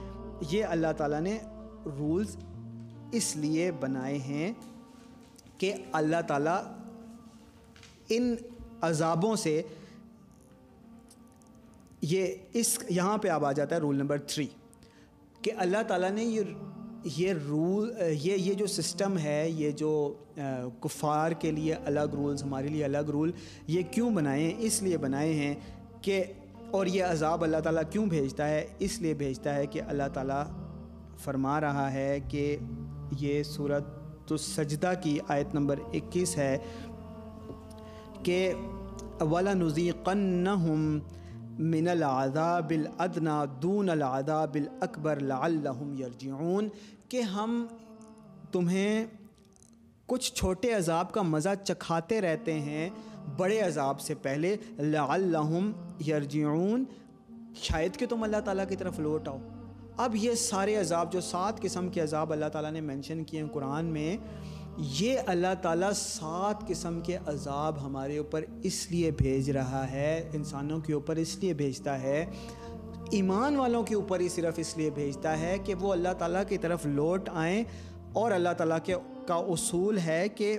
ये अल्लाह ताला ने रूल्स इसलिए बनाए हैं कि अल्लाह ताला इन अजाबों से ये इस, यहाँ पे अब आ जाता है रूल नंबर थ्री कि अल्लाह ताला ने ये ये रूल ये ये जो सिस्टम है, ये जो कुफ़ार के लिए अलग रूल्स हमारे लिए अलग रूल ये क्यों बनाए हैं? इसलिए बनाए हैं कि, और ये अजाब अल्लाह ताला क्यों भेजता है? इसलिए भेजता है कि अल्लाह ताला फरमा रहा है कि ये सूरत तो सजदा की आयत नंबर 21 है कि वला नुज़ीक़न्नहुम मिनल आज़ाबिल अदना दून अज़ाबिल अकबर लअल्लहुम यरजिऊन, कि हम तुम्हें कुछ छोटे अजाब का मज़ा चखाते रहते हैं, बड़े अजाब से पहले, लअल्लहुम यरजिऊन। शायद कि तुम अल्लाह ताला की तरफ़ लौट आओ। अब ये सारे अजाब, जो सात किस्म के अजाब अल्लाह ताला ने मेंशन किए हैं कुरान में ये अल्लाह ताला सात किस्म के अजाब हमारे ऊपर इसलिए भेज रहा है, इंसानों के ऊपर इसलिए भेजता है, ईमान वालों के ऊपर ही सिर्फ़ इसलिए भेजता है कि वो अल्लाह ताला की तरफ़ लौट आएँ और अल्लाह ताला के, का उसूल है कि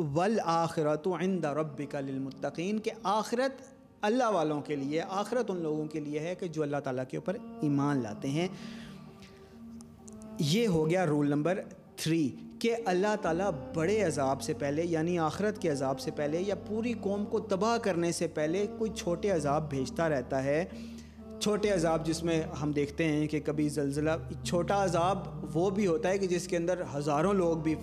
वल आखिरत इंद रबिका ललमुत्तकीन के आखरत अल्लाह वालों के लिए, आखरत उन लोगों के लिए है कि जो अल्लाह ताला के ऊपर ईमान लाते हैं। ये हो गया रूल नंबर थ्री कि अल्लाह ताला बड़े अजाब से पहले, यानी आखरत के अजाब से पहले, या पूरी कौम को तबाह करने से पहले कोई छोटे अजाब भेजता रहता है। छोटे अजाब जिसमें हम देखते हैं कि कभी जलजिला, छोटा अजाब वो भी होता है कि जिसके अंदर हज़ारों लोग भी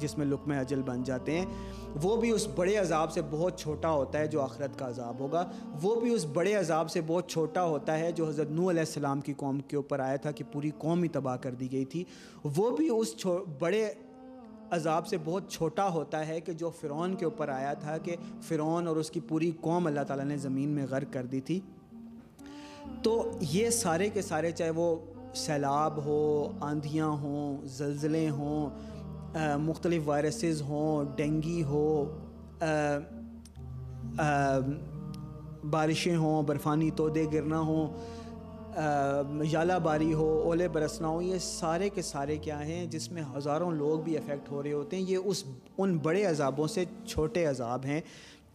जिसमें लुक अजल बन जाते हैं। वो भी उस बड़े अजाब से बहुत छोटा होता है जो आखरत का अजाब होगा। वो भी उस बड़े अजाब से बहुत छोटा होता है जो हज़रत नू सलाम की कौम के ऊपर आया था कि पूरी कौम ही तबाह कर दी गई थी। वो भी उस बड़े अजाब से बहुत छोटा होता है कि जो फ़िरौन के ऊपर आया था कि फ़िरौन और उसकी पूरी कौम अल्लाह ताला ने ज़मीन में गर्क कर दी थी। तो ये सारे के सारे चाहे वो सैलाब हो, आंधियाँ हों, जलज़ले हों मुख्तलिफ़ वायरसेस हों, डेंगी हो बारिशें हों, बर्फ़ानी तोदे गिरना हों यालाबारी हो, ओले बरसना हो, ये सारे के सारे क्या हैं जिसमें हज़ारों लोग भी अफेक्ट हो रहे होते हैं। ये उस, उन बड़े अजाबों से छोटे अजाब हैं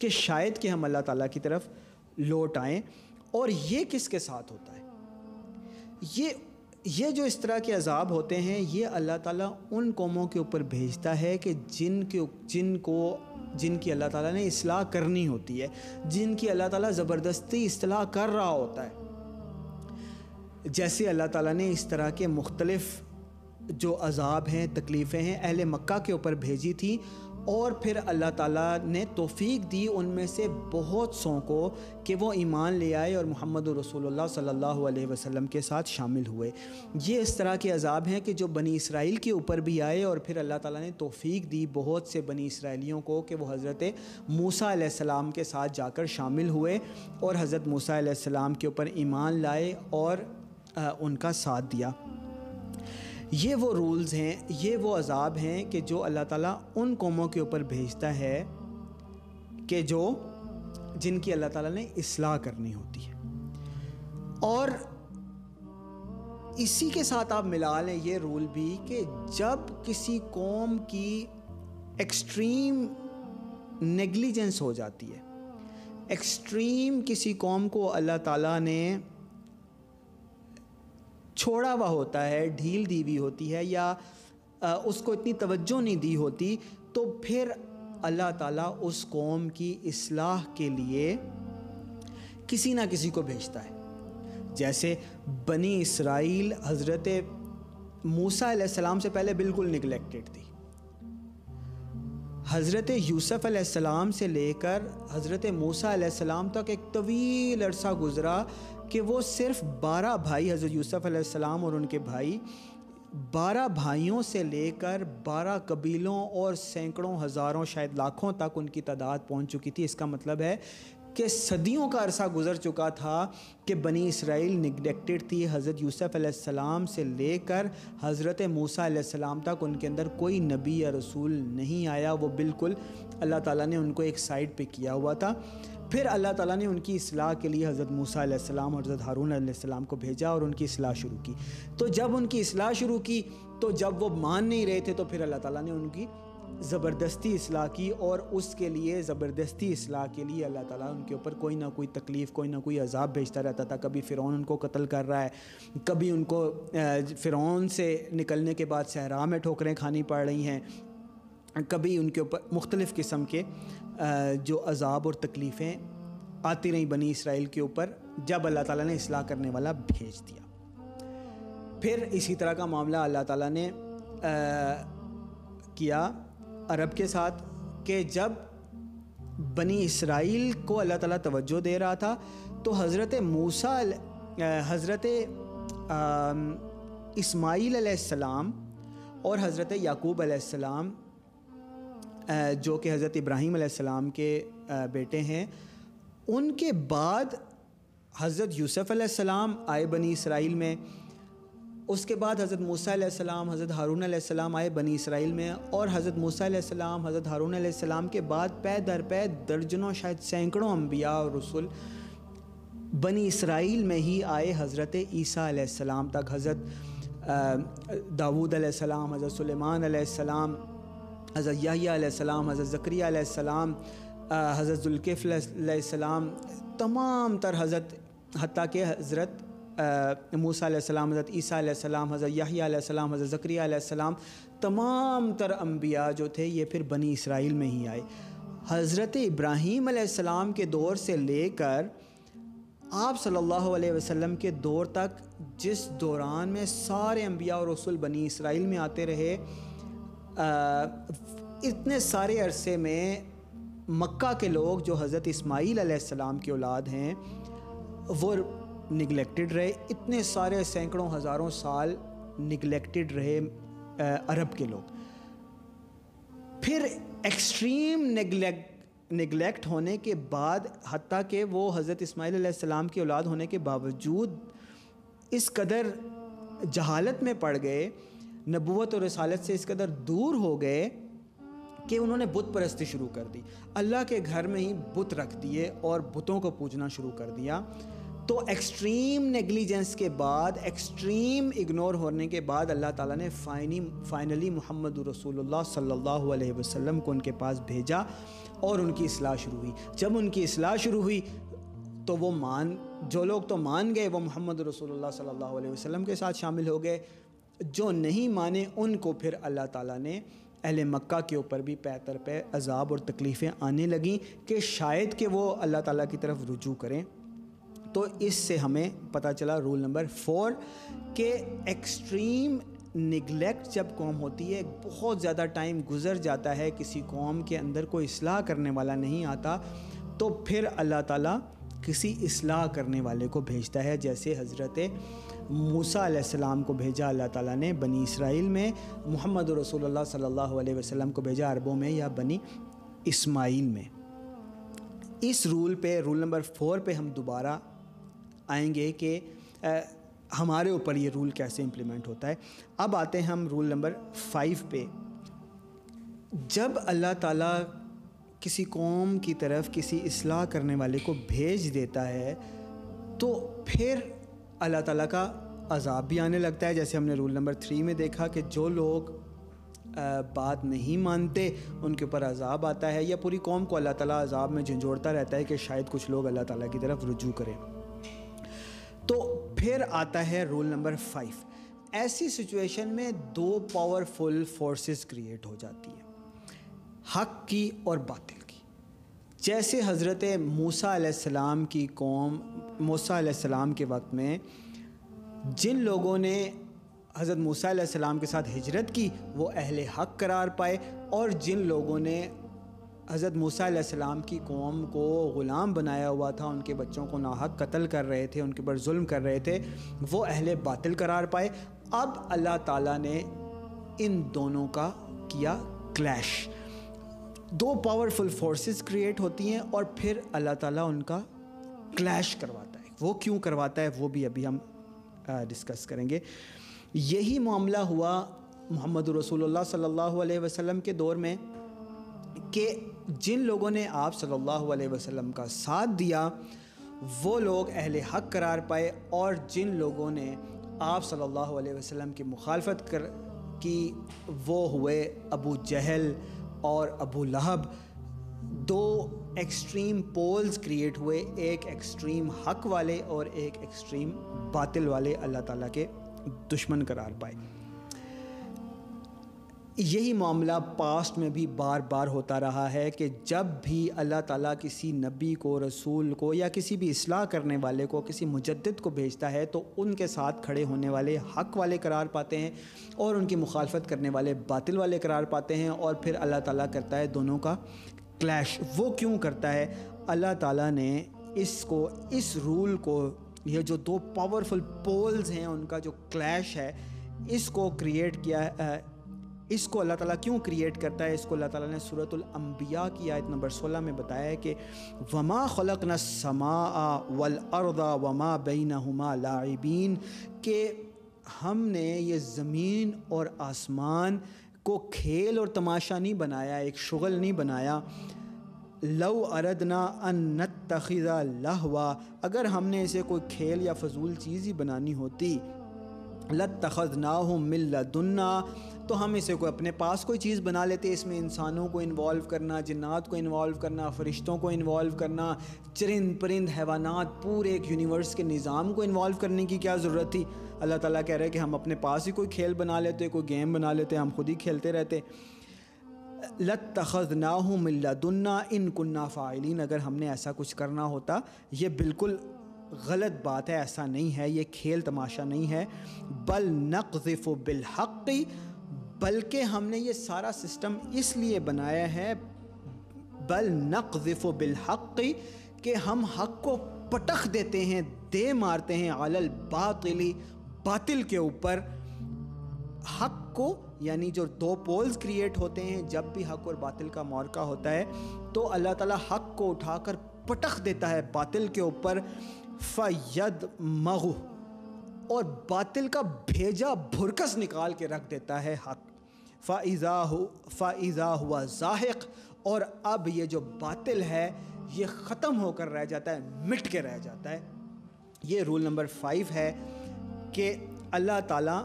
कि शायद कि हम अल्लाह ताला की तरफ़ लौट आएँ। और ये किसके साथ होता है? ये ये जो इस तरह के अजाब होते हैं, ये अल्लाह ताला उन कौमों के ऊपर भेजता है कि जिन के जिनको, जिनकी अल्लाह ताला ने इसलाह करनी होती है, जिनकी अल्लाह ताला ज़बरदस्ती असलाह कर रहा होता है। जैसे अल्लाह ताला ने इस तरह के मुख्तलफ़ जो अजाब हैं, तकलीफ़ें हैं, अहल मक्का के ऊपर भेजी थी और फिर अल्लाह ताला ने तौफीक दी उनमें से बहुत सौ को कि वो ईमान ले आए और मोहम्मद रसूलुल्लाह सल्लल्लाहु अलैहि वसल्लम के साथ शामिल हुए। ये इस तरह के अजाब हैं कि जो बनी इसराइल के ऊपर भी आए और फिर अल्लाह ताला ने तौफीक दी बहुत से बनी इसराइलियों को कि वो हज़रत मूसा के साथ जाकर शामिल हुए और हज़रत मूसा सलाम के ऊपर ईमान लाए और उनका साथ दिया। ये वो रूल्स हैं, ये वो अजाब हैं कि जो अल्लाह ताला उन कौमों के ऊपर भेजता है कि जो, जिनकी अल्लाह ताला ने इसलाह करनी होती है। और इसी के साथ आप मिला लें ये रूल भी कि जब किसी कौम की एक्सट्रीम नेग्लिजेंस हो जाती है, एक्सट्रीम किसी कौम को अल्लाह ताला ने छोड़ा हुआ होता है, ढील दी हुई होती है या उसको इतनी तवज्जो नहीं दी होती तो फिर अल्लाह ताला उस कौम की इसलाह के लिए किसी ना किसी को भेजता है। जैसे बनी इसराइल हज़रत मूसा सलाम से पहले बिल्कुल निगलेक्टेड थी। हज़रत यूसुफ़ सलाम से लेकर हज़रत मूसा सलाम तक एक तवील अरसा गुज़रा कि वो सिर्फ़ बारह भाई हज़रत यूसुफ़ सलाम और उनके भाई, बारह भाइयों से लेकर बारह कबीलों और सैकड़ों, हज़ारों, शायद लाखों तक उनकी तादाद पहुँच चुकी थी। इसका मतलब है कि सदियों का अरसा गुजर चुका था कि बनी इसराइल निगलेक्टेड थी। हज़रत यूसुफ़ सलाम से लेकर हज़रत मूसा सलाम तक उनके अंदर कोई नबी या रसूल नहीं आया। वो बिल्कुल अल्लाह ताला ने उनको एक साइड पे किया हुआ था। फिर अल्लाह ताला ने उनकी असलाह के लिए हज़रत मूसा और हज़रत हारून को भेजा और उनकी असलाह शुरू की। तो जब उनकी असलाह शुरू की तो जब वो मान नहीं रहे थे तो फिर अल्लाह ताला ने उनकी ज़बरदस्ती असलाह की और उसके लिए ज़बरदस्ती असलाह के लिए अल्लाह ताला उनके ऊपर कोई ना कोई तकलीफ़, कोई ना कोई अजाब भेजता रहता था। कभी फ़िरौन उनको कत्ल कर रहा है, कभी उनको फ़िरौन से निकलने के बाद सहरा में ठोकरें खानी पड़ रही हैं, कभी उनके ऊपर मुख्तलिफ़ किस्म के जो अजाब और तकलीफ़ें आती रहीं बनी इसराइल के ऊपर जब अल्लाह ताला ने इसलाह करने वाला भेज दिया। फिर इसी तरह का मामला अल्लाह ताला ने आ, किया अरब के साथ कि जब बनी इसराइल को अल्लाह ताला तवज्जो दे रहा था तो हज़रत मूसा हज़रत इस्माईल और हज़रत याकूब सलाम जो कि हज़रत इब्राहीम सलाम के बेटे हैं, उनके बाद हज़रत यूसुफ़ सलाम आए बनी इसराइल में, उसके बाद हज़रत मूसा सलाम, हज़रत हारून सलाम आए बनी इसराइल में, और हज़रत मूसा सलाम, हज़रत हारून सलाम के बाद पै दर पै दर्जनों, शायद सैकड़ों अम्बिया और रसुल बनी इसराइल में ही आए हज़रत ईसा सलाम तक, हज़रत दाऊद सलाम, हज़रत सुलेमान सलाम हज़रत याहिया सलाम, हज़रत ज़करिया हज़रत जुल्किफ़लाम तमाम तर हज़रत हती के हज़रत मूसा हज़रत ईसा हज़रत याहिया हज़रत ज़करिया तमाम तर अम्बिया जो थे, ये फिर बनी इसराइल में ही आए। हज़रत इब्राहीम के दौर से लेकर आप सल्लल्लाहु अलैहि वसल्लम के दौर तक, जिस दौरान में सारे अम्बिया और रसुल बनी इसराइल में आते रहे इतने सारे अरसे में मक्का के लोग जो हज़रत इस्माईल सलाम के औलाद हैं, वो निगलेक्टेड रहे। इतने सारे सैकड़ों, हज़ारों साल निगलेक्टेड रहे अरब के लोग। फिर एक्सट्रीम निगलेक्ट निगलेक्ट होने के बाद हती कि वो हज़रत इसमाईल की औलाद होने के बावजूद, इस कदर जहालत में पड़ गए नबूत और रसालत से इस कदर दूर हो गए कि उन्होंने बुत परस्ती शुरू कर दी। अल्लाह के घर में ही बुत रख दिए और बुतों को पूजना शुरू कर दिया। तो एक्सट्रीम नेग्लिजेंस के बाद, एक्सट्रीम इग्नोर होने के बाद अल्लाह ताला ने फाइनी, फाइनली मोहम्मद रसूलुल्लाह सल्लल्लाहु अलैहि वसल्लम को उनके पास भेजा और उनकी असलाह शुरू हुई। जब उनकी असलाह शुरू हुई तो वो मान, जो लोग तो मान गए, वो मोहम्मद रसूलुल्लाह सल्लल्लाहु अलैहि वसल्लम के साथ शामिल हो गए। जो नहीं माने उनको फिर अल्लाह ताला ने अहल मक्का के ऊपर भी पैतर पे अजाब और तकलीफ़ें आने लगीं कि शायद कि वो अल्लाह ताला की तरफ़ रुजू करें। तो इससे हमें पता चला रूल नंबर फोर के एक्सट्रीम निगलेक्ट जब कौम होती है, बहुत ज़्यादा टाइम गुजर जाता है, किसी कौम के अंदर कोई असलाह करने वाला नहीं आता तो फिर अल्लाह ताला किसी असलाह करने वाले को भेजता है, जैसे हज़रत मूसा सलाम को भेजा, अल्लाह ताला ने बनी इसराइल में, मोहम्मद रसूलुल्लाह सल्लल्लाहु अलैहि वसल्लम को भेजा अरबों में या बनी इस्माइल में। इस रूल पे, रूल नंबर फोर पे हम दोबारा आएँगे कि हमारे ऊपर ये रूल कैसे इम्प्लीमेंट होता है। अब आते हैं हम रूल नंबर फाइव पे। जब अल्लाह ताला किसी कौम की तरफ़ किसी असलाह करने वाले को भेज देता है तो फिर अल्लाह ताला का अज़ाब भी आने लगता है। जैसे हमने रूल नंबर थ्री में देखा कि जो लोग बात नहीं मानते, उनके ऊपर अजाब आता है या पूरी कौम को अल्लाह ताला अजाब में झंझोड़ता रहता है कि शायद कुछ लोग अल्लाह ताला की तरफ़ रुजू करें। तो फिर आता है रूल नंबर फाइव ऐसी सिचुएशन में दो पावरफुल फोर्सेस क्रिएट हो जाती है। हक की और बातिल। जैसे हज़रत मूसा सलाम की कौम, मूसा सलाम के वक्त में, जिन लोगों ने हज़रत मूसा सलाम के साथ हिजरत की, वो अहल हक करार पाए और जिन लोगों ने हज़रत मूसा सलाम की कौम को ग़ुलाम बनाया हुआ था, उनके बच्चों को नाहक कत्ल कर रहे थे, उनके ऊपर जुल्म कर रहे थे, वो अहल बातिल करार पाए। अब अल्लाह ताला ने इन दोनों का किया क्लैश। दो पावरफुल फोर्सेस क्रिएट होती हैं और फिर अल्लाह ताला उनका क्लैश करवाता है। वो क्यों करवाता है, वो भी अभी हम डिस्कस करेंगे। यही मामला हुआ मोहम्मद रसूलुल्लाह सल्लल्लाहु अलैहि वसल्लम के दौर में कि जिन लोगों ने आप सल्लल्लाहु अलैहि वसल्लम का साथ दिया, वो लोग अहले हक करार पाए और जिन लोगों ने आप सल्लल्लाहु अलैहि वसल्लम की मुखालफत कर, की वो हुए अबू जहल और अबू लहब दो एक्सट्रीम पोल्स क्रिएट हुए, एक एक्सट्रीम हक वाले और एक एक्सट्रीम बातिल वाले, अल्लाह ताला के दुश्मन करार पाए। यही मामला पास्ट में भी बार बार होता रहा है कि जब भी अल्लाह ताला किसी नबी को, रसूल को या किसी भी असलाह करने वाले को, किसी मुजद्द को भेजता है तो उनके साथ खड़े होने वाले हक वाले करार पाते हैं और उनकी मुखालफत करने वाले बातिल वाले करार पाते हैं और फिर अल्लाह ताला करता है दोनों का क्लैश वो क्यों करता है? अल्लाह ताला ने इसको, इस रूल को, ये जो दो पावरफुल पोल्स हैं, उनका जो क्लैश है, इसको क्रिएट किया इसको अल्लाह ताला क्यों क्रिएट करता है? इसको अल्लाह ताला ने सूरतुल अंबिया की आयत नंबर 16 में बताया है कि वमा खलक न समा वल अरदा वमा बैनहुमा लाइबीन, के हमने ये ज़मीन और आसमान को खेल और तमाशा नहीं बनाया, एक शुगल नहीं बनाया। लव अरदना अन तखिज़ा लहवा, अगर हमने इसे कोई खेल या फजूल चीज़ ही बनानी होती लत तखज ना हो मिल्ला दुन्ना तो हम इसे कोई अपने पास कोई चीज़ बना लेते इसमें इंसानों को इन्वॉल्व करना, जन्नात को इन्वॉल्व करना, फ़रिश्तों को इन्वॉल्व करना, चरिंद परिंद हैवानात, पूरे एक यूनिवर्स के निज़ाम को इन्वॉल्व करने की क्या ज़रूरत थी? अल्लाह ताला कह रहे हैं कि हम अपने पास ही कोई खेल बना लेते, कोई गेम बना लेते, हम खुद ही खेलते रहते। लत तखज ना हूँ मिल्लादुन्ना इन कुन्ना फ़ाइलिन, अगर हमने ऐसा कुछ करना होता, ये बिल्कुल गलत बात है, ऐसा नहीं है, ये खेल तमाशा नहीं है। बल नक़िफ़ बिलहक़ी बल्कि हमने ये सारा सिस्टम इसलिए बनाया है, बल नक़िफ़ बिलहक़ी कि हम हक को पटख देते हैं, दे मारते हैं अलल बातिली, बातिल के ऊपर। हक को, यानी जो दो पोल्स क्रिएट होते हैं, जब भी हक और बातिल का मौका होता है तो अल्लाह ताला हक को उठाकर पटख देता है बातिल के ऊपर। फ़यद मगु, और बातिल का भेजा भुरकस निकाल के रख देता है हक। फ़ाइज़ा फ़ाइज़ा हुआ जाहिक, और अब ये जो बातिल है, ये ख़त्म होकर रह जाता है, मिट के रह जाता है। ये रूल नंबर फाइव है कि अल्लाह ताला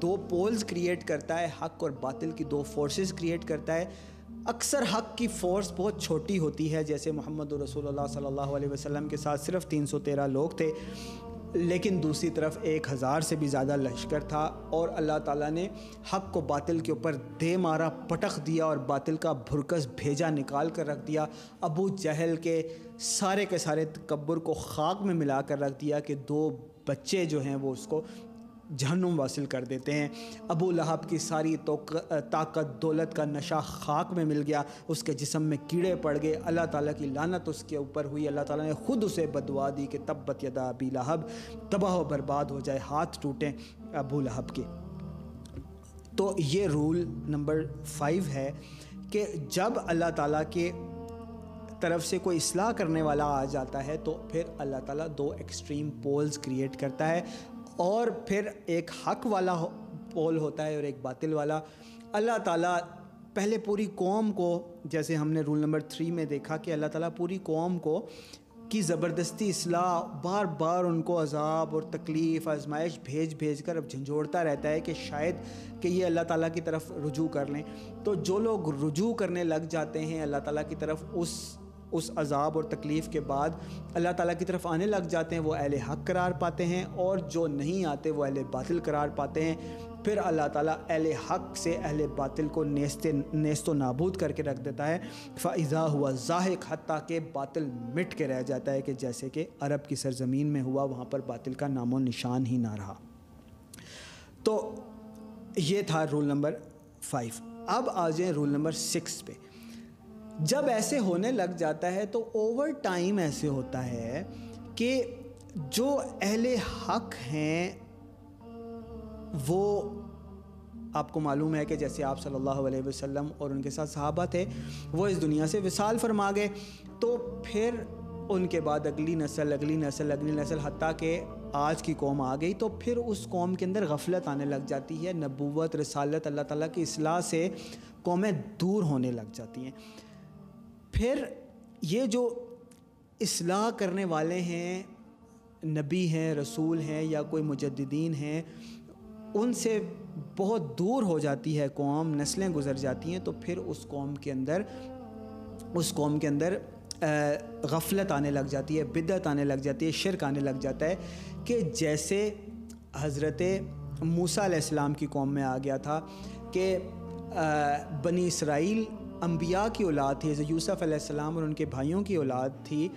दो पोल्स क्रिएट करता है, हक और बातिल की दो फोर्सेस क्रिएट करता है। अक्सर हक की फ़ोर्स बहुत छोटी होती है, जैसे मोहम्मद रसूलुल्लाह सल्लल्लाहु अलैहि वसल्लम के साथ सिर्फ़ 313 लोग थे। लेकिन दूसरी तरफ़ एक हज़ार से भी ज़्यादा लश्कर था और अल्लाह ताला ने हक को बातिल के ऊपर दे मारा, पटख दिया और बातिल का भुरकस भेजा निकाल कर रख दिया। अबू जहल के सारे के सारे तकबर को खाक में मिला कर रख दिया कि दो बच्चे जो हैं वो उसको जहनुम वासिल कर देते हैं। अबू लहब की सारी तो ताकत, दौलत का नशा खाक में मिल गया। उसके जिसम में कीड़े पड़ गए। अल्लाह ताला की लानत उसके ऊपर हुई। अल्लाह ताला ने ख़ुद उसे बदवा दी कि तब्बत यदा अबी लहब, तबाह बर्बाद हो जाए, हाथ टूटें अबू लहब के। तो ये रूल नंबर फाइव है कि जब अल्लाह ताला के तरफ़ से कोई असलाह करने वाला आ जाता है तो फिर अल्लाह ताला दो एक्सट्रीम पोल्स क्रिएट करता है। और फिर एक हक वाला पोल होता है और एक बातिल वाला। अल्लाह ताला पहले पूरी कौम को, जैसे हमने रूल नंबर थ्री में देखा कि अल्लाह ताला पूरी कौम को की ज़बरदस्ती असलाह बार बार उनको अजाब और तकलीफ़, आजमाइश भेज भेज कर अब झंझोड़ता रहता है कि शायद कि ये अल्लाह ताला की तरफ़ रुजू कर लें। तो जो लोग रुजू करने लग जाते हैं अल्लाह ताला की तरफ़, उस उस अजाब और तकलीफ़ के बाद अल्लाह ताला की तरफ़ आने लग जाते हैं, वो अहल हक करार पाते हैं और जो नहीं आते, वो अहल बातिल करार पाते हैं। फिर अल्लाह ताला अहल हक से अहल बातिल को नेस्ते, नेस्तो नाबूद करके रख देता है। फ़ाइज़ा हुआ ज़ाहिक हती के बातिल मिट के रह जाता है कि जैसे कि अरब की सरजमीन में हुआ, वहाँ पर बातिल का नामो निशान ही ना रहा। तो ये था रूल नंबर फाइव अब आ जाए रूल नंबर सिक्स पे। जब ऐसे होने लग जाता है तो ओवर टाइम ऐसे होता है कि जो अहले हक हैं, वो आपको मालूम है कि जैसे आप सल्लल्लाहु अलैहि वसल्लम और उनके साथ सहाबा थे, वो इस दुनिया से विसाल फरमा गए। तो फिर उनके बाद अगली नस्ल अगली नस्ल अगली नस्ल हती के आज की कौम आ गई तो फिर उस कौम के अंदर गफलत आने लग जाती है, नबूवत, रसालत, अल्लाह ताला की असलाह से कौमें दूर होने लग जाती हैं। फिर ये जो इसलाह करने वाले हैं, नबी हैं, रसूल हैं या कोई मुजद्दीन हैं, उनसे बहुत दूर हो जाती है कौम, नस्लें गुजर जाती हैं तो फिर उस कौम के अंदर, उस कौम के अंदर गफलत आने लग जाती है, बिदत आने लग जाती है, शिरक आने लग जाता है कि जैसे हज़रत मूसा की कौम में आ गया था कि बनी इसराइल अम्बिया की औलाद थी यूसुफ़ और उनके भाइयों की औलाद थी।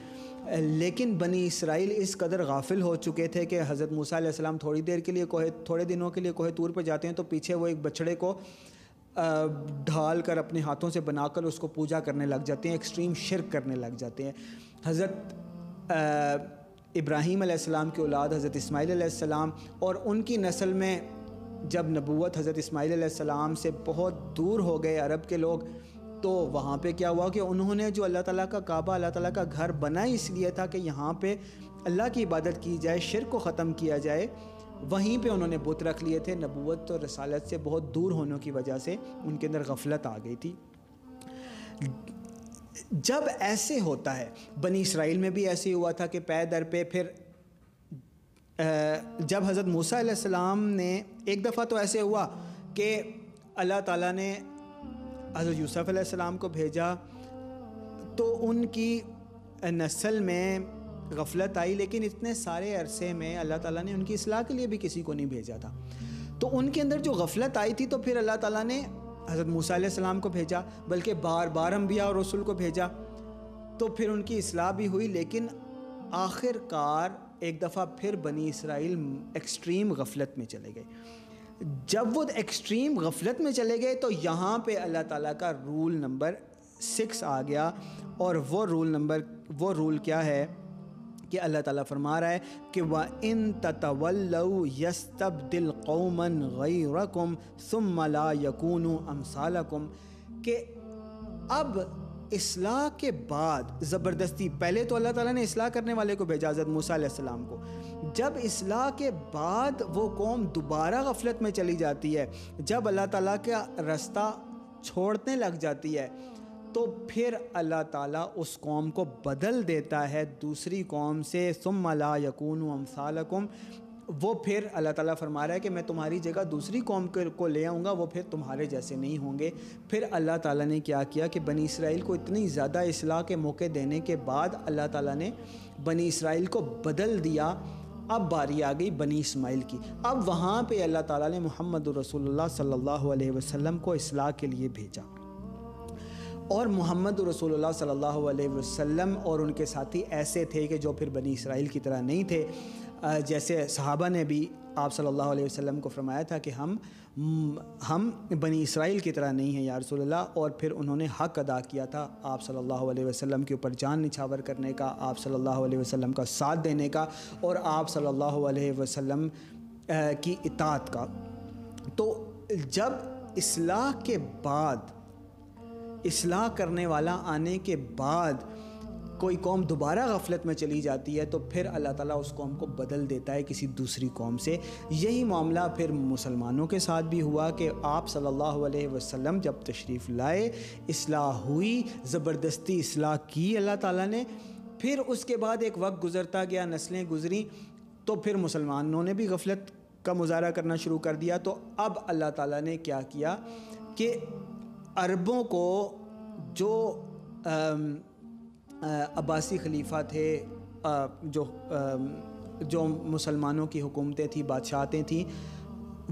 लेकिन बनी इसराइल इस कदर गाफिल हो चुके थे कि हज़रत मूसा थोड़ी देर के लिए कोहे, थोड़े दिनों के लिए कोहे तूर पर जाते हैं तो पीछे वो एक बछड़े को ढाल कर अपने हाथों से बनाकर उसको पूजा करने लग जाते हैं, एक्सट्रीम शिरक करने लग जाते हैं। हज़रत इब्राहीम आसमाम की औलाद, हज़रत इसमाईल और उनकी नस्ल में जब नबूत हज़रत इसमाईल से बहुत दूर हो गए अरब के लोग तो वहाँ पे क्या हुआ कि उन्होंने जो अल्लाह ताला का काबा, अल्लाह ताला का घर बना इसलिए था कि यहाँ पे अल्लाह की इबादत की जाए, शिर को ख़त्म किया जाए, वहीं पे उन्होंने बुत रख लिए थे। नबूत और रसालत से बहुत दूर होने की वजह से उनके अंदर गफलत आ गई थी। जब ऐसे होता है, बनी इसराइल में भी ऐसे हुआ था कि पै दर पे फिर जब हज़रत मूसा ने, एक दफ़ा तो ऐसे हुआ कि अल्लाह ताला ने हज़रत यूसुफ़ अलैहिस्सलाम को भेजा तो उनकी नस्ल में गफलत आई, लेकिन इतने सारे अरसे में अल्लाह ताला ने उनकी असलाह के लिए भी किसी को नहीं भेजा था। तो उनके अंदर जो गफलत आई थी तो फिर अल्लाह ताला ने हज़रत मूसा को भेजा, बल्कि बार बार अम्बिया और रसुल को भेजा। तो फिर उनकी असलाह भी हुई, लेकिन आखिरकार एक दफ़ा फिर बनी इसराइल एक्सट्रीम गफलत में चले गए। जब वो एक्सट्रीम गफलत में चले गए तो यहाँ पे अल्लाह ताला का रूल नंबर सिक्स आ गया। और वो रूल नंबर वो रूल क्या है? कि अल्लाह ताला फरमा रहा है कि वह इन ततवल्लु यस्तबदिल कौमन गैरकुम सुम्मा ला यकूनु अमसालकुम। कि अब इसलाह के बाद ज़बरदस्ती, पहले तो अल्लाह ताला ने इसलाह करने वाले को भेजा हज़रत मूसा को। जब इसलाह के बाद वो कौम दोबारा गफलत में चली जाती है, जब अल्लाह ताला का रास्ता छोड़ने लग जाती है तो फिर अल्लाह ताला उस कौम को बदल देता है। दूसरी कौम से सुम ला यकून अमसालकुम वो फिर अल्लाह ताला फरमा रहा है कि मैं तुम्हारी जगह दूसरी कौम को ले आऊँगा, वो फिर तुम्हारे जैसे नहीं होंगे। फिर अल्लाह ताला ने क्या किया कि बनी इसराइल को इतनी ज़्यादा असलाह के मौके देने के बाद अल्लाह ताला ने बनी इसराइल को बदल दिया। अब बारी आ गई बनी इस्माइल की। अब वहाँ पे अल्लाह ताला ने मोहम्मद रसूलुल्लाह सल्लल्लाहु अलैहि वसल्लम को इसलाह के लिए भेजा। और मोहम्मद रसूलुल्लाह सल्लल्लाहु अलैहि वसल्लम और उनके साथी ऐसे थे कि जो फिर बनी इसराइल की तरह नहीं थे। जैसे सहाबा ने भी आप सल्लल्लाहु अलैहि वसल्लम को फरमाया था कि हम हम बनी इसराइल की तरह नहीं हैं या रसूलुल्लाह, और फिर उन्होंने हक़ अदा किया था आप सल्लल्लाहु अलैहि वसल्लम के ऊपर जान निछावर करने का, आप सल्लल्लाहु अलैहि वसल्लम का साथ देने का, और आप सल्लल्लाहु अलैहि वसल्लम की इतात का। तो जब इसलाह के बाद, इसलाह करने वाला आने के बाद कोई कौम दोबारा गफलत में चली जाती है तो फिर अल्लाह ताला उस कौम को बदल देता है किसी दूसरी कौम से। यही मामला फिर मुसलमानों के साथ भी हुआ कि आप सल्लल्लाहु अलैहि वसल्लम जब तशरीफ़ लाए, इसलाह हुई, ज़बरदस्ती इसलाह की अल्लाह ताला ने, फिर उसके बाद एक वक्त गुज़रता गया, नस्लें गुज़री तो फिर मुसलमानों ने भी गफलत का मुजाहरा करना शुरू कर दिया। तो अब अल्लाह ताला ने क्या किया कि अरबों को जो अब्बासी खलीफा थे जो जो मुसलमानों की हुकूमतें थी, बादशाहतें थी,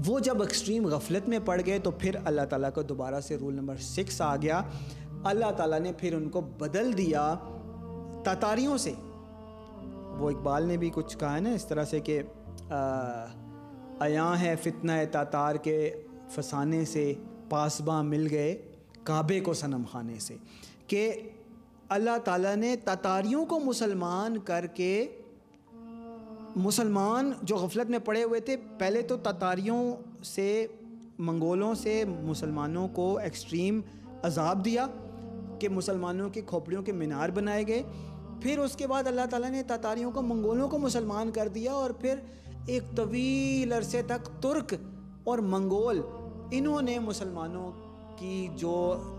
वो जब एक्सट्रीम गफलत में पड़ गए तो फिर अल्लाह ताला को दोबारा से रूल नंबर सिक्स आ गया। अल्लाह ताला ने फिर उनको बदल दिया तातारियों से। वो इकबाल ने भी कुछ कहा है ना, इस तरह से कि अया है फितना तातार के फसाने से, पासबा मिल गए काबे को सनम खाने से, कि अल्लाह ताला ने तातारियों को मुसलमान करके, मुसलमान जो गफलत में पड़े हुए थे, पहले तो तातारियों से, मंगोलों से मुसलमानों को एक्सट्रीम अजाब दिया कि मुसलमानों की खोपड़ियों के मीनार बनाए गए। फिर उसके बाद अल्लाह ताला ने तातारियों को, मंगोलों को मुसलमान कर दिया और फिर एक तवील अरसे तक तुर्क और मंगोल, इन्होंने मुसलमानों की जो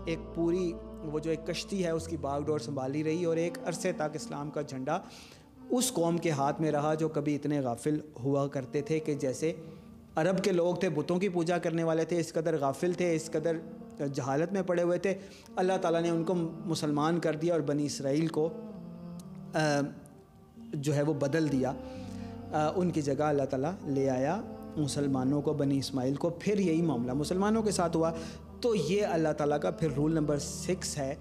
एक पूरी वो जो एक कश्ती है, उसकी बागडोर संभाली रही और एक अरसे तक इस्लाम का झंडा उस कौम के हाथ में रहा जो कभी इतने गाफिल हुआ करते थे कि जैसे अरब के लोग थे, बुतों की पूजा करने वाले थे, इस कदर गाफिल थे, इस कदर जहालत में पड़े हुए थे। अल्लाह ताला ने उनको मुसलमान कर दिया और बनी इसराइल को जो है वो बदल दिया। उनकी जगह अल्लाह ताला ले आया, मुसलमानों को, बनी इस्माइल को, फिर यही मामला मुसलमानों के साथ हुआ। तो ये अल्लाह ताला का फिर रूल नंबर सिक्स है